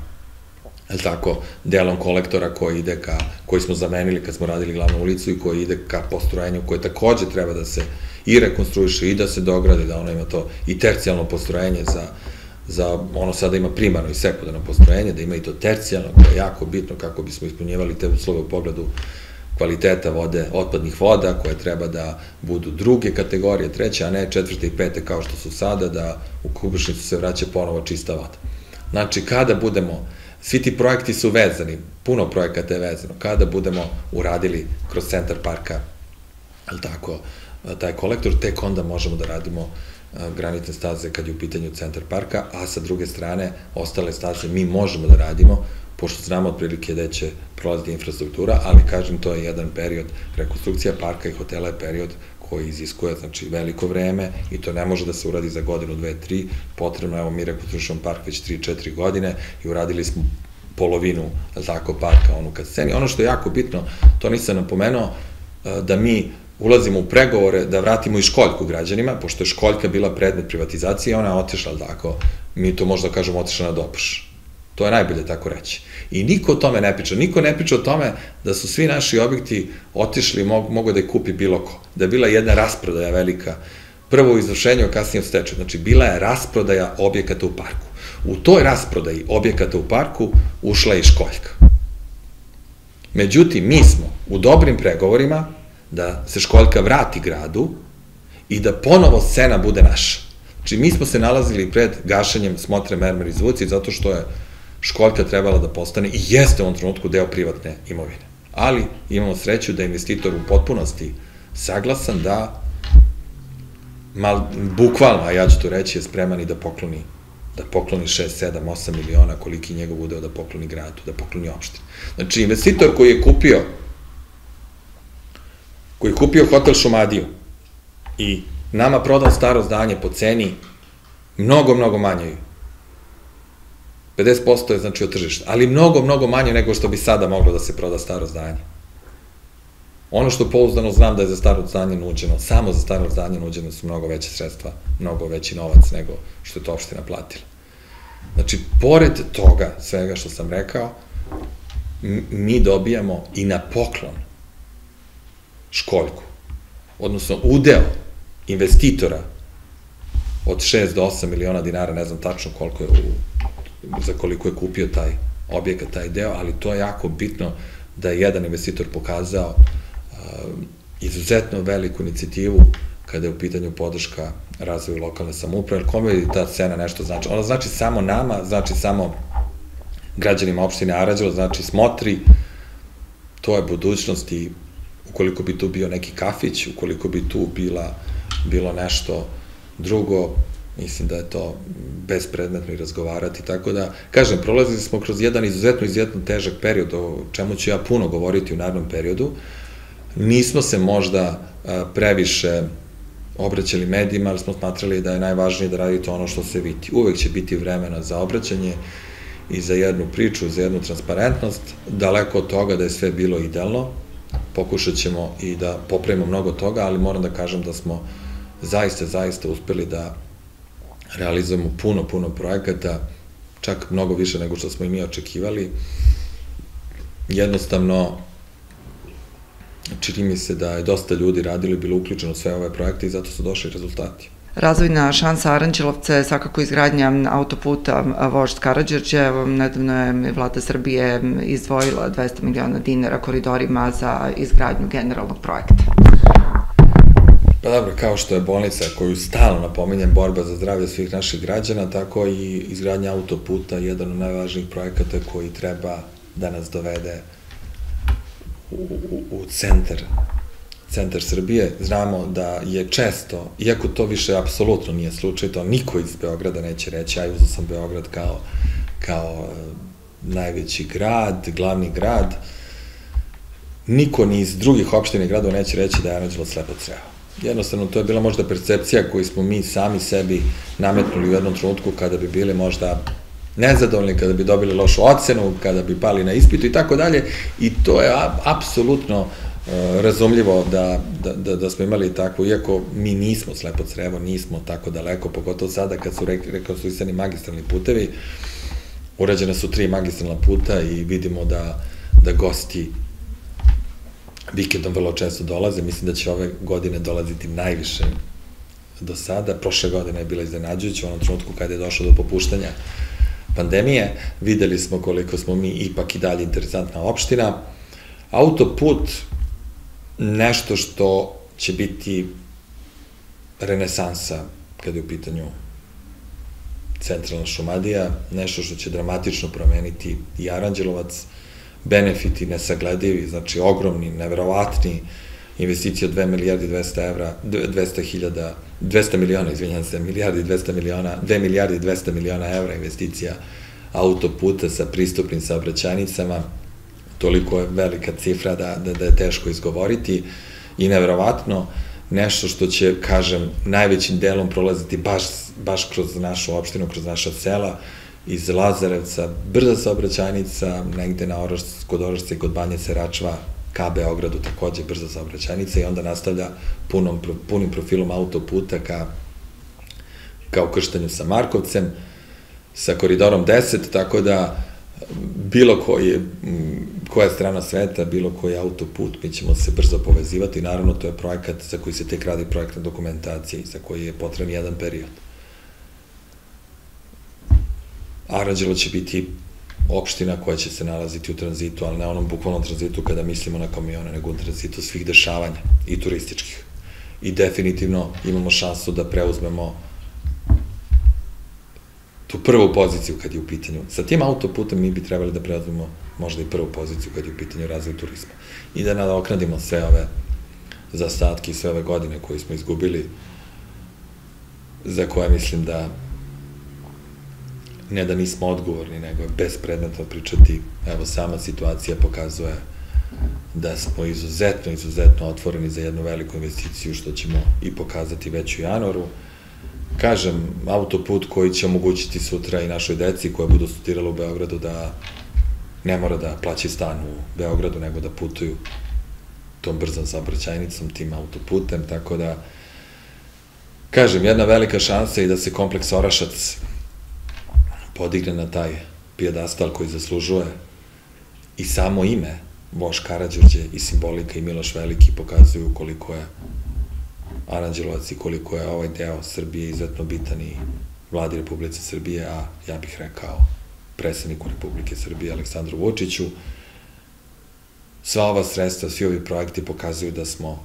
je tako, delom kolektora koji ide ka, koji smo zamenili kad smo radili glavnu ulicu i koji ide ka postrojenju koje takođe treba da se i rekonstruiše i da se dograde, da ono ima to i tercijalno postrojenje za, za ono sada ima primarno i sekundarno postrojenje, da ima i to tercijalno, koje je jako bitno kako bismo ispunjevali te uslove u pogledu kvaliteta vode, otpadnih voda, koje treba da budu druge kategorije, treće, a ne četvrte i pete kao što su sada, da u kubišnicu se vraća ponovo čista voda. Znači, kada budemo Svi ti projekti su vezani, puno projekata je vezano. Kada budemo uradili kroz centar parka, ali tako, taj kolektor, tek onda možemo da radimo granitne staze kad je u pitanju centar parka, a sa druge strane, ostale staze mi možemo da radimo, pošto znamo otprilike da će prolaziti infrastruktura, ali kažem, to je jedan period, rekonstrukcija parka i hotela je period koji iziskuje znači, veliko vreme i to ne može da se uradi za godinu, dve, tri, potrebno, evo mi rekonstrušamo park već 3-4 godine i uradili smo polovinu, tako, parka, onu kad sceni. Ono što je jako bitno, to nisam napomenuo, e, da mi ulazimo u pregovore da vratimo i školjku građanima, pošto je školjka bila predmet privatizacije, ona je otešla, tako, mi to možda kažemo otešla na doprš. To je najbolje tako reći. I niko o tome ne priča. Niko ne priča o tome da su svi naši objekti otišli, mogu, mogu da je kupi bilo ko. Da je bila jedna rasprodaja velika. Prvo u izvršenju, a kasnije u stečaju. Znači, bila je rasprodaja objekata u parku. U toj rasprodaji objekata u parku ušla je i školjka. Međutim, mi smo u dobrim pregovorima da se školjka vrati gradu i da ponovo scena bude naša. Znači, mi smo se nalazili pred gašenjem smotre mermer iz Vuci zato što je školjka trebala da postane i jeste u ovom trenutku deo privatne imovine. Ali imamo sreću da je investitor u potpunosti saglasan da mal, bukvalno, a ja ću to reći, je spreman i da pokloni da pokloni 6, 7, 8 miliona koliki njegov udeo da pokloni gradu, da pokloni opštini. Znači, investitor koji je kupio koji je kupio hotel Šumadiju i nama prodao staro zdanje po ceni mnogo, mnogo manjoj 50% je znači od tržišta, ali mnogo, mnogo manje nego što bi sada moglo da se proda staro zdanje. Ono što pouzdano znam da je za staro zdanje nuđeno, samo za staro zdanje nuđeno su mnogo veće sredstva, mnogo veći novac nego što je to opština platila. Znači, pored toga, svega što sam rekao, mi dobijamo i na poklon školjku, odnosno udeo investitora od 6 do 8 miliona dinara, ne znam tačno koliko je u za koliko je kupio taj objekat, taj deo, ali to je jako bitno da je jedan investitor pokazao izuzetno veliku inicijativu kada je u pitanju podrška razvoju lokalne samouprave, jer kome ta cena nešto znači? Ona znači samo nama, znači samo građanima opštine Arađelo, znači smotri, to je budućnost i ukoliko bi tu bio neki kafić, ukoliko bi tu bila, bilo nešto drugo, mislim da je to bespredmetno i razgovarati, tako da, kažem, prolazili smo kroz jedan izuzetno, izuzetno težak period, o čemu ću ja puno govoriti u narednom periodu, nismo se možda previše obraćali medijima, ali smo smatrali da je najvažnije da radite ono što se vidi. Uvek će biti vremena za obraćanje i za jednu priču, za jednu transparentnost, daleko od toga da je sve bilo idealno, pokušat ćemo i da popravimo mnogo toga, ali moram da kažem da smo zaista, zaista uspeli da realizujemo puno, puno projekata, čak mnogo više nego što smo i mi očekivali. Jednostavno, čini mi se da je dosta ljudi radilo bilo uključeno sve ove projekte i zato su došli rezultati. Razvojna šansa Aranđelovca je svakako izgradnja autoputa Vožd Karadžerđe. Nedavno je vlada Srbije izdvojila 200 miliona dinara koridorima za izgradnju generalnog projekta. Pa dobro, kao što je bolnica koju stalno napominjem borba za zdravlje svih naših građana, tako i izgradnja autoputa jedan od najvažnijih projekata koji treba da nas dovede u, u, u centar centar Srbije, znamo da je često, iako to više apsolutno nije slučaj, to niko iz Beograda neće reći, ja uzao sam Beograd kao, kao e, najveći grad, glavni grad, niko ni iz drugih opština i gradova neće reći da je Aranđelo slepo creo. Jednostavno, to je bila možda percepcija koju smo mi sami sebi nametnuli u jednom trenutku kada bi bili možda nezadovoljni, kada bi dobili lošu ocenu, kada bi pali na ispitu i tako dalje. I to je apsolutno E, razumljivo da, da, da, da smo imali takvu, iako mi nismo slepo crevo, nismo tako daleko, pogotovo sada kad su rekonstruisani magistralni putevi, urađene su tri magistralna puta i vidimo da, da gosti vikendom vrlo često dolaze, mislim da će ove godine dolaziti najviše do sada, prošle godine je bila iznenađujuća u onom trenutku kada je došlo do popuštanja pandemije, videli smo koliko smo mi ipak i dalje interesantna opština, autoput nešto što će biti renesansa kada je u pitanju centralna Šumadija, nešto što će dramatično promeniti i Aranđelovac, benefiti nesagledivi, znači ogromni, neverovatni, investicije od 2 milijardi 200 evra, 200 hiljada, 200 miliona, izvinjam se, milijardi 200 miliona, 2 milijardi 200 miliona evra investicija autoputa sa pristupnim saobraćajnicama, toliko je velika cifra da, da, da je teško izgovoriti. I neverovatno nešto što će, kažem, najvećim delom prolaziti baš, baš kroz našu opštinu, kroz naša sela, iz Lazarevca, brza saobraćajnica, negde na Oroš, kod Orošca i kod Banje Seračva, ka Beogradu takođe brza saobraćajnica i onda nastavlja punom, punim profilom autoputa ka, ka ukrštanju sa Markovcem, sa koridorom 10, tako da bilo koji, koja strana sveta, bilo koji autoput, mi ćemo se brzo povezivati. Naravno, to je projekat za koji se tek radi projektna dokumentacija i za koji je potreban jedan period. Aranđelo će biti opština koja će se nalaziti u tranzitu, ali ne onom bukvalnom tranzitu kada mislimo na kamione, nego u tranzitu svih dešavanja i turističkih. I definitivno imamo šansu da preuzmemo tu prvu poziciju kad je u pitanju. Sa tim autoputem mi bi trebali da preuzmemo možda i prvu poziciju kad je u pitanju razvoj turizma. I da nadoknadimo sve ove zastatke i sve ove godine koje smo izgubili, za koje mislim da ne da nismo odgovorni, nego je bespredmetno pričati. Evo, sama situacija pokazuje da smo izuzetno, izuzetno otvoreni za jednu veliku investiciju, što ćemo i pokazati već u januaru kažem, autoput koji će omogućiti sutra i našoj deci koja budu studirala u Beogradu da ne mora da plaći stan u Beogradu, nego da putuju tom brzom saobraćajnicom, tim autoputem, tako da kažem, jedna velika šansa je da se kompleks Orašac podigne na taj pijedastal koji zaslužuje i samo ime Boš Karadžorđe i simbolika i Miloš Veliki pokazuju koliko je Aranđelovac i koliko je ovaj deo Srbije izuzetno bitan i vladi Republike Srbije, a ja bih rekao predsedniku Republike Srbije Aleksandru Vučiću. sva ova sredstva, svi ovi projekti pokazuju da smo,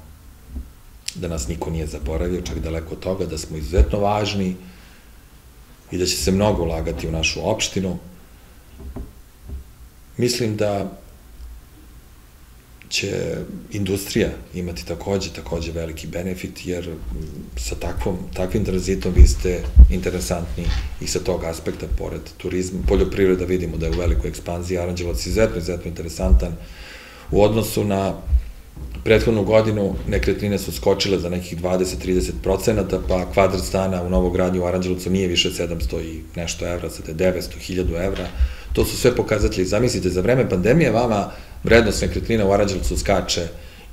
da nas niko nije zaboravio, čak daleko od toga, da smo izuzetno važni i da će se mnogo ulagati u našu opštinu. Mislim da će industrija imati takođe, takođe veliki benefit, jer sa takvom, takvim tranzitom vi ste interesantni i sa tog aspekta, pored turizma, poljoprivreda vidimo da je u velikoj ekspanziji, Aranđelovac je izuzetno, izuzetno interesantan u odnosu na prethodnu godinu nekretnine su skočile za nekih 20-30 procenata, pa kvadrat stana u novogradnju u Aranđelovcu nije više 700 i nešto evra, sada je 900, 1000 evra. To su sve pokazatelji. Zamislite, za vreme pandemije vama vrednost nekretnina u Aranđelovcu skače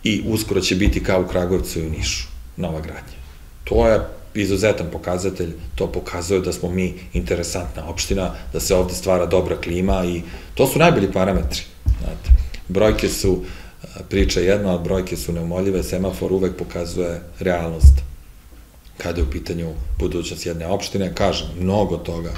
i uskoro će biti kao u Kragujevcu i u Nišu, nova gradnja. To je izuzetan pokazatelj, to pokazuje da smo mi interesantna opština, da se ovde stvara dobra klima i to su najbolji parametri. Znate, brojke su, priča jedna, ali brojke su neumoljive, semafor uvek pokazuje realnost kada je u pitanju budućnost jedne opštine. Kažem, mnogo toga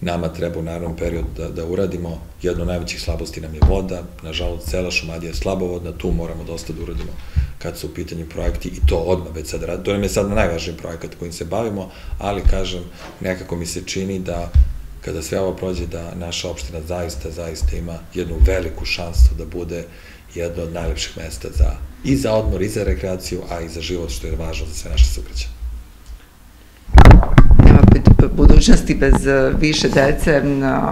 nama treba u naravnom periodu da, da uradimo. Jedno od najvećih slabosti nam je voda, nažalost cela Šumadija je slabovodna, tu moramo dosta da uradimo kad su u pitanju projekti i to odmah već sad radi. To nam je sad najvažniji projekat kojim se bavimo, ali kažem, nekako mi se čini da kada sve ovo prođe da naša opština zaista, zaista ima jednu veliku šansu da bude jedno od najlepših mesta za, i za odmor, i za rekreaciju, a i za život, što je važno za sve naše sugrađane budućnosti bez e, više dece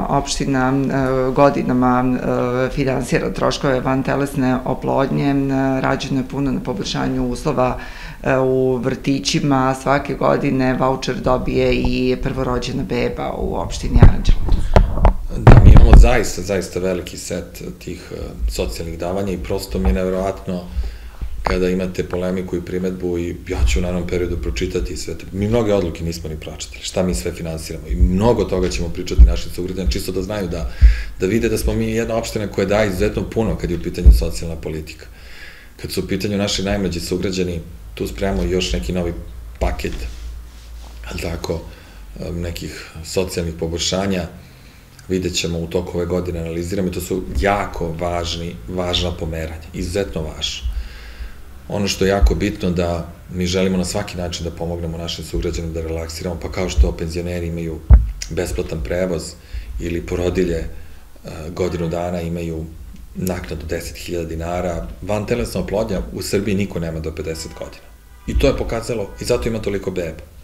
opština e, godinama e, finansira troškove van telesne oplodnje, rađeno je puno na poboljšanju uslova u vrtićima, svake godine voucher dobije i prvorođena beba u opštini Aranđelovac. Zaista, zaista veliki set tih socijalnih davanja i prosto mi je nevjerovatno uh, kada imate polemiku i primetbu i ja ću u naravnom periodu pročitati sve to. Mi mnoge odluke nismo ni pročitali, šta mi sve finansiramo i mnogo toga ćemo pričati našim sugrađanima, čisto da znaju da, da vide da smo mi jedna opština koja daje izuzetno puno kad je u pitanju socijalna politika. Kad su u pitanju naši najmlađi sugrađani, tu spremamo još neki novi paket, ali tako, nekih socijalnih poboljšanja, vidjet ćemo u toku ove godine analiziramo i to su jako važni, važna pomeranja, izuzetno važno Ono što je jako bitno da mi želimo na svaki način da pomognemo našim sugrađanima da relaksiramo, pa kao što penzioneri imaju besplatan prevoz ili porodilje e, godinu dana imaju naknadu 10.000 dinara, van telesna oplodnja u Srbiji niko nema do 50 godina. I to je pokazalo, i zato ima toliko beba.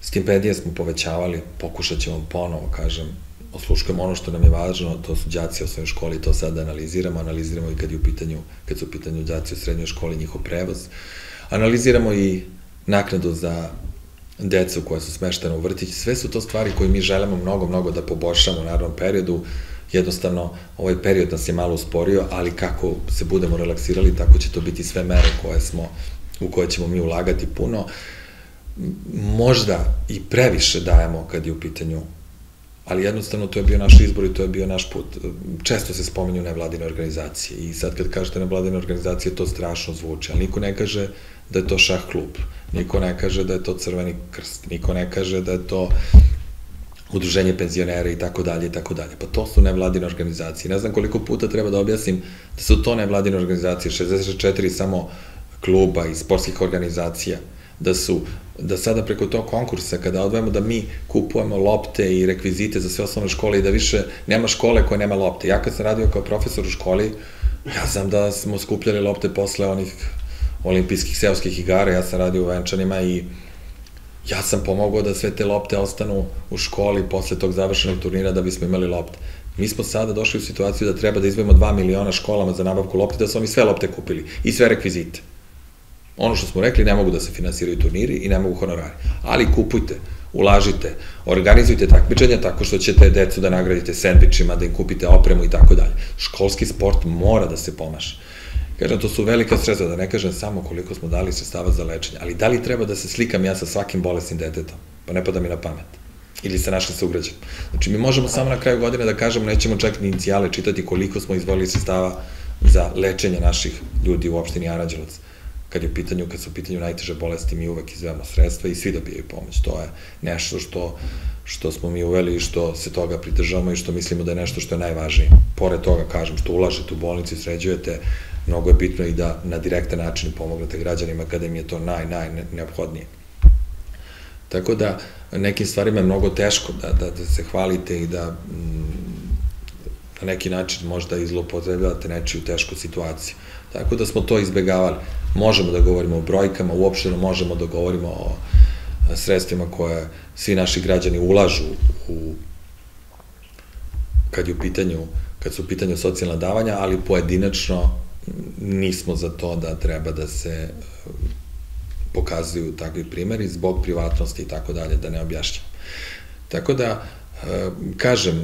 Stipendije smo povećavali, pokušat ćemo ponovo, kažem, osluškujemo ono što nam je važno, to su đaci u svojoj školi, to sad analiziramo, analiziramo i kad, je u pitanju, kad su u pitanju đaci u srednjoj školi, njihov prevoz. Analiziramo i naknadu za decu koja su smeštena u vrtić. Sve su to stvari koje mi želimo mnogo, mnogo da poboljšamo u naravnom periodu. Jednostavno, ovaj period nas je malo usporio, ali kako se budemo relaksirali, tako će to biti sve mere koje smo, u koje ćemo mi ulagati puno. Možda i previše dajemo kad je u pitanju ali jednostavno to je bio naš izbor i to je bio naš put. Često se spominju nevladine organizacije i sad kad kažete nevladine organizacije to strašno zvuči, ali niko ne kaže da je to šah klub, niko ne kaže da je to crveni krst, niko ne kaže da je to udruženje penzionera i tako dalje i tako dalje. Pa to su nevladine organizacije. Ne znam koliko puta treba da objasnim da su to nevladine organizacije, 64 samo kluba i sportskih organizacija, da su da sada preko tog konkursa, kada odvojemo da mi kupujemo lopte i rekvizite za sve osnovne škole i da više nema škole koja nema lopte. Ja kad sam radio kao profesor u školi, ja znam da smo skupljali lopte posle onih olimpijskih seoskih igara, ja sam radio u Venčanima i ja sam pomogao da sve te lopte ostanu u školi posle tog završenog turnira da bismo imali lopte. Mi smo sada došli u situaciju da treba da izvojimo 2 miliona školama za nabavku lopte, da su oni sve lopte kupili i sve rekvizite. Ono što smo rekli, ne mogu da se finansiraju turniri i ne mogu honorari. Ali kupujte, ulažite, organizujte takmičenja tako što ćete decu da nagradite sendvičima, da im kupite opremu i tako dalje. Školski sport mora da se pomaše. Kažem, to su velika sredstva, da ne kažem samo koliko smo dali sredstava za lečenje, ali da li treba da se slikam ja sa svakim bolesnim detetom? Pa ne pada mi na pamet. Ili sa našim sugrađanom. Znači, mi možemo samo na kraju godine da kažemo, nećemo čak ni inicijale čitati koliko smo izvolili sredstava za lečenje naših ljudi u opštini Aranđelovac kad je u pitanju, kad su u pitanju najteže bolesti, mi uvek izvemo sredstva i svi dobijaju pomoć. To je nešto što, što smo mi uveli i što se toga pridržavamo i što mislimo da je nešto što je najvažnije. Pored toga, kažem, što ulažete u bolnicu i sređujete, mnogo je bitno i da na direktan način pomognete građanima kada im je to naj, naj neophodnije. Tako da, nekim stvarima je mnogo teško da, da, da se hvalite i da mm, na neki način možda izlopotrebljavate nečiju tešku situaciju. Tako da smo to izbegavali. Možemo da govorimo o brojkama, uopšteno možemo da govorimo o sredstvima koje svi naši građani ulažu u kad je u pitanju kad su u pitanju socijalna davanja, ali pojedinačno nismo za to da treba da se pokazuju takvi primeri zbog privatnosti i tako dalje, da ne objašnjam. Tako da, e, kažem,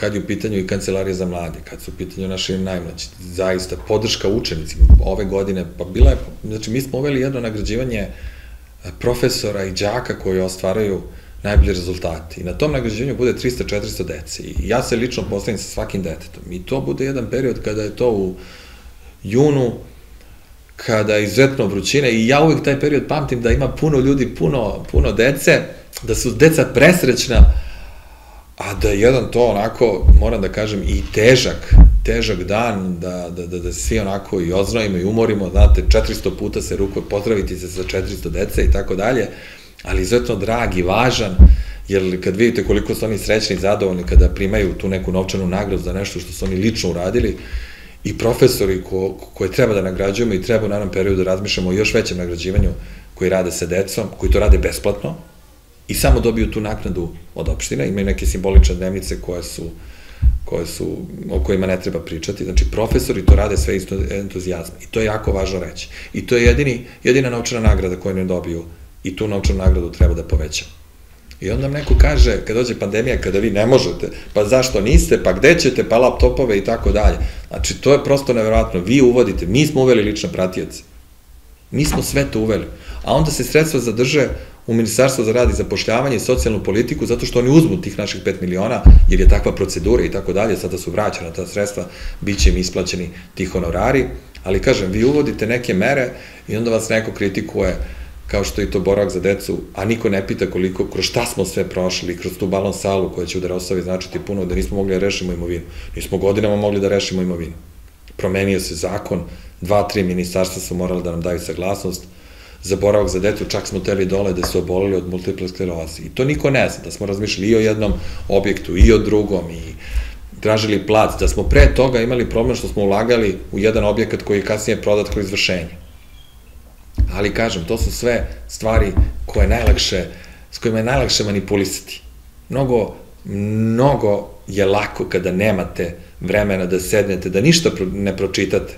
kad je u pitanju i kancelarija za mlade, kad su u pitanju naši najmlađi, zaista podrška učenicima ove godine, pa bila je, znači mi smo uveli jedno nagrađivanje e, profesora i đaka koji ostvaraju najbolje rezultate. I na tom nagrađivanju bude 300-400 dece. I ja se lično postavim sa svakim detetom. I to bude jedan period kada je to u junu, kada je izuzetno vrućina i ja uvek taj period pamtim da ima puno ljudi, puno, puno dece, da su deca presrećna, da je jedan to onako, moram da kažem, i težak, težak dan, da, da, da, da svi onako i oznojimo i umorimo, znate, 400 puta se ruko, pozdraviti se sa 400 dece i tako dalje, ali izuzetno drag i važan, jer kad vidite koliko su oni srećni i zadovoljni kada primaju tu neku novčanu nagradu za nešto što su oni lično uradili, i profesori ko, koje treba da nagrađujemo i treba u naravnom periodu da razmišljamo o još većem nagrađivanju koji rade sa decom, koji to rade besplatno i samo dobiju tu naknadu od opštine, imaju neke simbolične dnevnice koje su koje su, o kojima ne treba pričati. Znači, profesori to rade sve isto entuzijazma. I to je jako važno reći. I to je jedini, jedina novčana nagrada koju ne dobiju. I tu novčanu nagradu treba da povećamo. I onda nam neko kaže, kad dođe pandemija, kada vi ne možete, pa zašto niste, pa gde ćete, pa laptopove i tako dalje. Znači, to je prosto neverovatno. Vi uvodite, mi smo uveli lične pratijace. Mi smo sve to uveli. A onda se sredstva zadrže u Ministarstvo za rad i zapošljavanje i socijalnu politiku, zato što oni uzmu tih naših 5 miliona, jer je takva procedura i tako dalje, sada su vraćena ta sredstva, bit će im isplaćeni ti honorari, ali kažem, vi uvodite neke mere i onda vas neko kritikuje, kao što je to borak za decu, a niko ne pita koliko, kroz šta smo sve prošli, kroz tu balon salu koja će u Derosovi značiti puno, da nismo mogli da rešimo imovinu. Nismo godinama mogli da rešimo imovinu. Promenio se zakon, dva, tri ministarstva su morali da nam daju saglasnost, za boravak za detu, čak smo teli dole da su obolili od multiple skleroze. I to niko ne zna, da smo razmišljali i o jednom objektu, i o drugom, i tražili plac, da smo pre toga imali problem što smo ulagali u jedan objekat koji je kasnije prodat kroz izvršenje ali kažem, to su sve stvari koje je najlakše, s kojima je najlakše manipulisati. Mnogo, mnogo je lako kada nemate vremena da sednete, da ništa ne pročitate,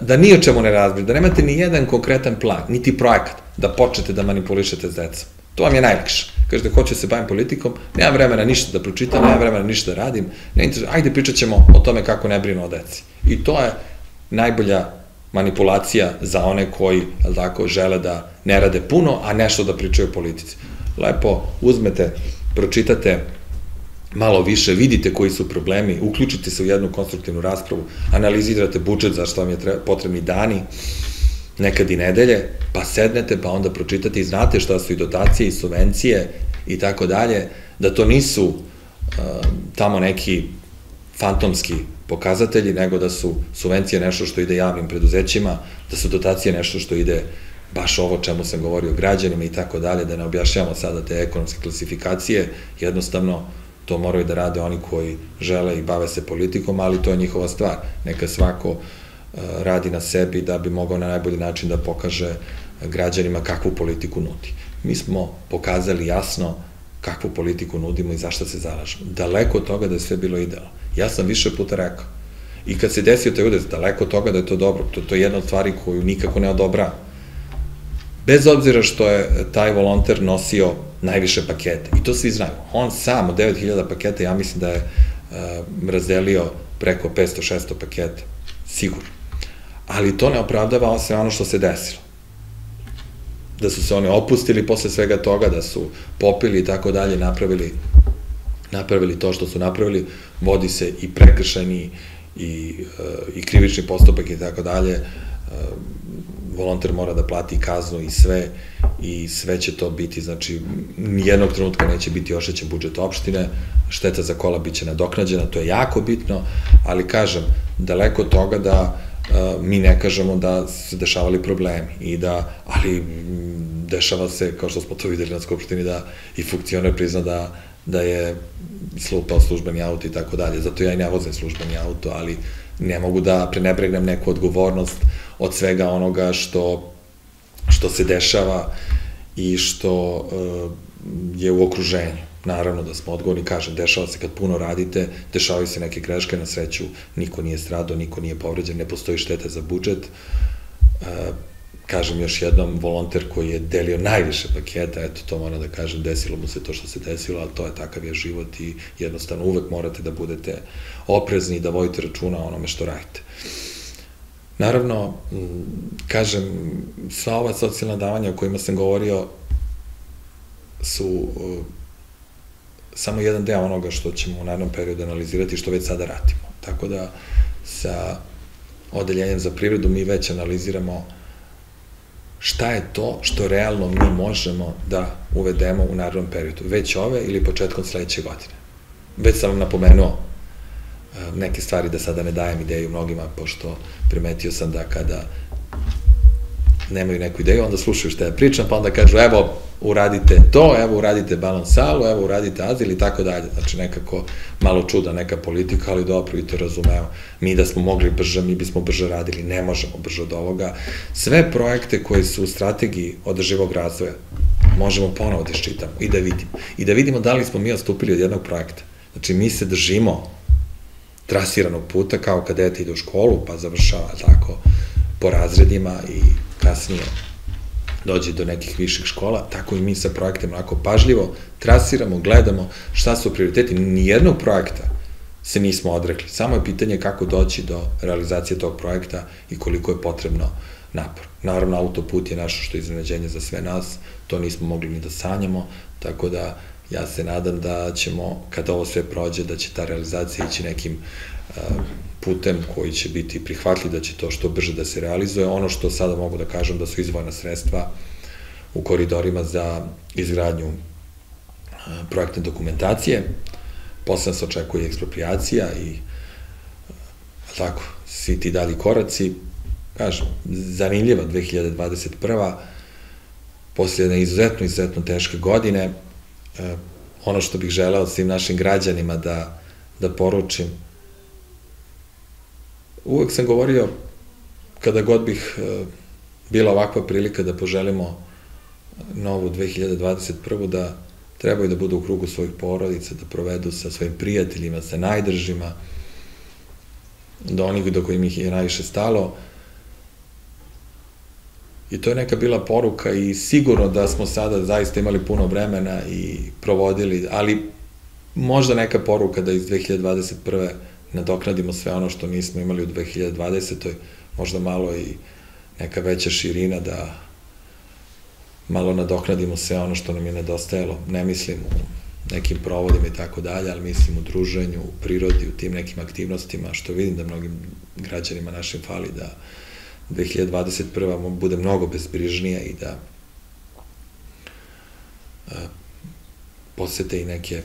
da ni o čemu ne razmišljate, da nemate ni jedan konkretan plan, niti projekat, da počnete da manipulišete s decom. To vam je najlakše. Kažete, hoću da se bavim politikom, nemam vremena ništa da pročitam, nemam vremena ništa da radim, ne ajde pričat ćemo o tome kako ne brinu o deci. I to je najbolja manipulacija za one koji, tako, žele da ne rade puno, a nešto da pričaju o politici. Lepo uzmete, pročitate malo više, vidite koji su problemi, uključite se u jednu konstruktivnu raspravu, analizirate budžet za što vam je potrebni dani, nekad i nedelje, pa sednete, pa onda pročitate i znate šta su i dotacije i subvencije i tako dalje, da to nisu uh, tamo neki fantomski pokazatelji, nego da su subvencije nešto što ide javnim preduzećima, da su dotacije nešto što ide baš ovo čemu sam govorio građanima i tako dalje, da ne objašnjamo sada te ekonomske klasifikacije, jednostavno to moraju da rade oni koji žele i bave se politikom, ali to je njihova stvar. Neka svako uh, radi na sebi da bi mogao na najbolji način da pokaže građanima kakvu politiku nudi. Mi smo pokazali jasno kakvu politiku nudimo i zašto se zalažemo. Daleko od toga da je sve bilo idealno. Ja sam više puta rekao. I kad se desio taj udec, daleko od toga da je to dobro, to, to je jedna od stvari koju nikako ne odobra. Bez obzira što je taj volonter nosio najviše pakete. I to svi znaju. On sam od 9000 paketa, ja mislim da je uh, razdelio preko 500-600 paketa. Sigurno. Ali to ne opravdava sve ono što se desilo da su se oni opustili posle svega toga, da su popili i tako dalje, napravili napravili to što su napravili, vodi se i prekršajni i, i krivični postupak i tako dalje. Volonter mora da plati kaznu i sve i sve će to biti, znači nijednog trenutka neće biti ošećen budžet opštine, šteta za kola biće nadoknađena, to je jako bitno, ali kažem, daleko od toga da mi ne kažemo da se dešavali problemi i da, ali dešava se, kao što smo to videli na Skupštini, da i funkcioner prizna da, da je slupao službeni auto i tako dalje. Zato ja i ne vozim službeni auto, ali ne mogu da prenebregnem neku odgovornost od svega onoga što, što se dešava i što uh, je u okruženju. Naravno da smo odgovorni, kažem, dešava se kad puno radite, dešavaju se neke greške, na sreću niko nije stradao, niko nije povređen, ne postoji šteta za budžet. Uh, kažem još jednom, volonter koji je delio najviše paketa, eto to moram da kažem, desilo mu se to što se desilo, ali to je takav je život i jednostavno uvek morate da budete oprezni i da vojite računa o onome što radite. Naravno, kažem, sva ova socijalna davanja o kojima sam govorio su uh, samo jedan deo onoga što ćemo u narednom periodu analizirati i što već sada radimo. Tako da sa odeljenjem za privredu mi već analiziramo šta je to što realno mi možemo da uvedemo u narednom periodu, već ove ili početkom sledeće godine. Već sam vam napomenuo e, neke stvari da sada ne dajem ideju mnogima, pošto primetio sam da kada nemaju neku ideju, onda slušaju šta ja pričam, pa onda kažu, evo, uradite to, evo, uradite balans salu, evo, uradite azil i tako dalje. Znači, nekako malo čuda neka politika, ali dobro, i to razumeo. Mi da smo mogli brže, mi bismo brže radili, ne možemo brže od ovoga. Sve projekte koji su u strategiji održivog razvoja, možemo ponovo da iščitamo i da vidimo. I da vidimo da li smo mi ostupili od jednog projekta. Znači, mi se držimo trasiranog puta kao kad dete ide u školu, pa završava tako po razredima i kasnije dođe do nekih viših škola, tako i mi sa projektima onako pažljivo trasiramo, gledamo šta su prioriteti. Nijednog projekta se nismo odrekli. Samo je pitanje kako doći do realizacije tog projekta i koliko je potrebno napor. Naravno, autoput je naše što je iznenađenje za sve nas, to nismo mogli ni da sanjamo, tako da ja se nadam da ćemo, kada ovo sve prođe, da će ta realizacija ići nekim uh, putem koji će biti prihvatljiv, da će to što brže da se realizuje. Ono što sada mogu da kažem da su izvojna sredstva u koridorima za izgradnju projektne dokumentacije, posle se očekuje ekspropriacija i tako, svi ti dali koraci, kažem, zanimljiva 2021. posle jedne izuzetno, izuzetno teške godine, ono što bih želeo svim našim građanima da, da poručim, uvek sam govorio, kada god bih e, bila ovakva prilika da poželimo novu 2021. da trebaju da budu u krugu svojih porodica, da provedu sa svojim prijateljima, sa najdržima, do onih do kojim ih je najviše stalo. I to je neka bila poruka i sigurno da smo sada zaista imali puno vremena i provodili, ali možda neka poruka da iz 2021 nadoknadimo sve ono što nismo imali u 2020. Možda malo i neka veća širina da malo nadoknadimo sve ono što nam je nedostajalo. Ne mislim u nekim provodima i tako dalje, ali mislim u druženju, u prirodi, u tim nekim aktivnostima, što vidim da mnogim građanima našim fali da 2021. bude mnogo bezbrižnija i da posete i neke,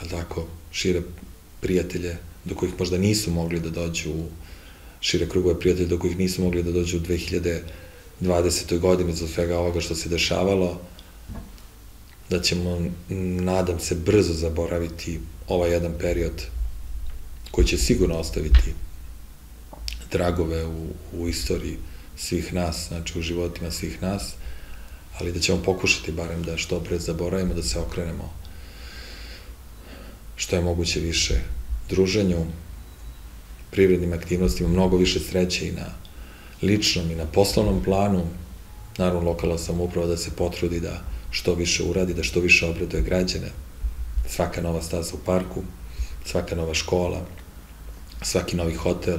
ali tako, šire prijatelje do kojih možda nisu mogli da dođu u šire krugove prijatelja, do kojih nisu mogli da dođu u 2020. godini za svega ovoga što se dešavalo, da ćemo, nadam se, brzo zaboraviti ovaj jedan period koji će sigurno ostaviti tragove u, u istoriji svih nas, znači u životima svih nas, ali da ćemo pokušati barem da što pre zaboravimo, da se okrenemo što je moguće više druženju, privrednim aktivnostima, mnogo više sreće i na ličnom i na poslovnom planu, naravno lokalna samouprava da se potrudi da što više uradi, da što više obraduje građane, svaka nova staza u parku, svaka nova škola, svaki novi hotel,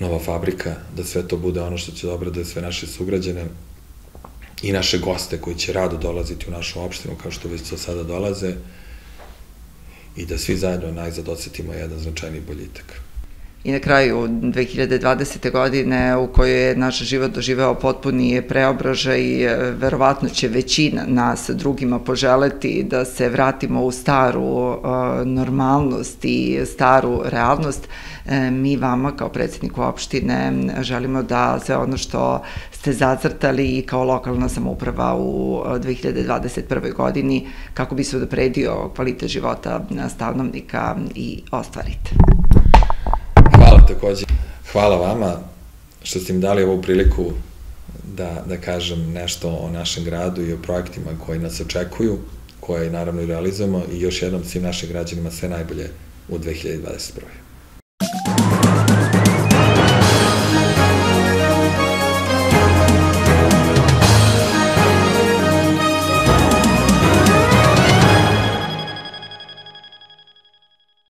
nova fabrika, da sve to bude ono što će da obraduje sve naše sugrađane i naše goste koji će rado dolaziti u našu opštinu, kao što već to sada dolaze, i da svi zajedno najzad osetimo jedan značajni boljitak. I na kraju 2020. godine u kojoj je naš život doživeo potpuni preobražaj e, verovatno će većina nas drugima poželeti da se vratimo u staru uh, normalnost i staru realnost. E, mi vama kao predsedniku opštine želimo da sve ono što ste zacrtali i kao lokalna samouprava u 2021. godini kako bi se odopredio kvalitet života stanovnika i ostvarite takođe. Hvala vama što ste im dali ovu priliku da, da kažem nešto o našem gradu i o projektima koji nas očekuju, koje naravno i realizujemo i još jednom svim našim građanima sve najbolje u 2021.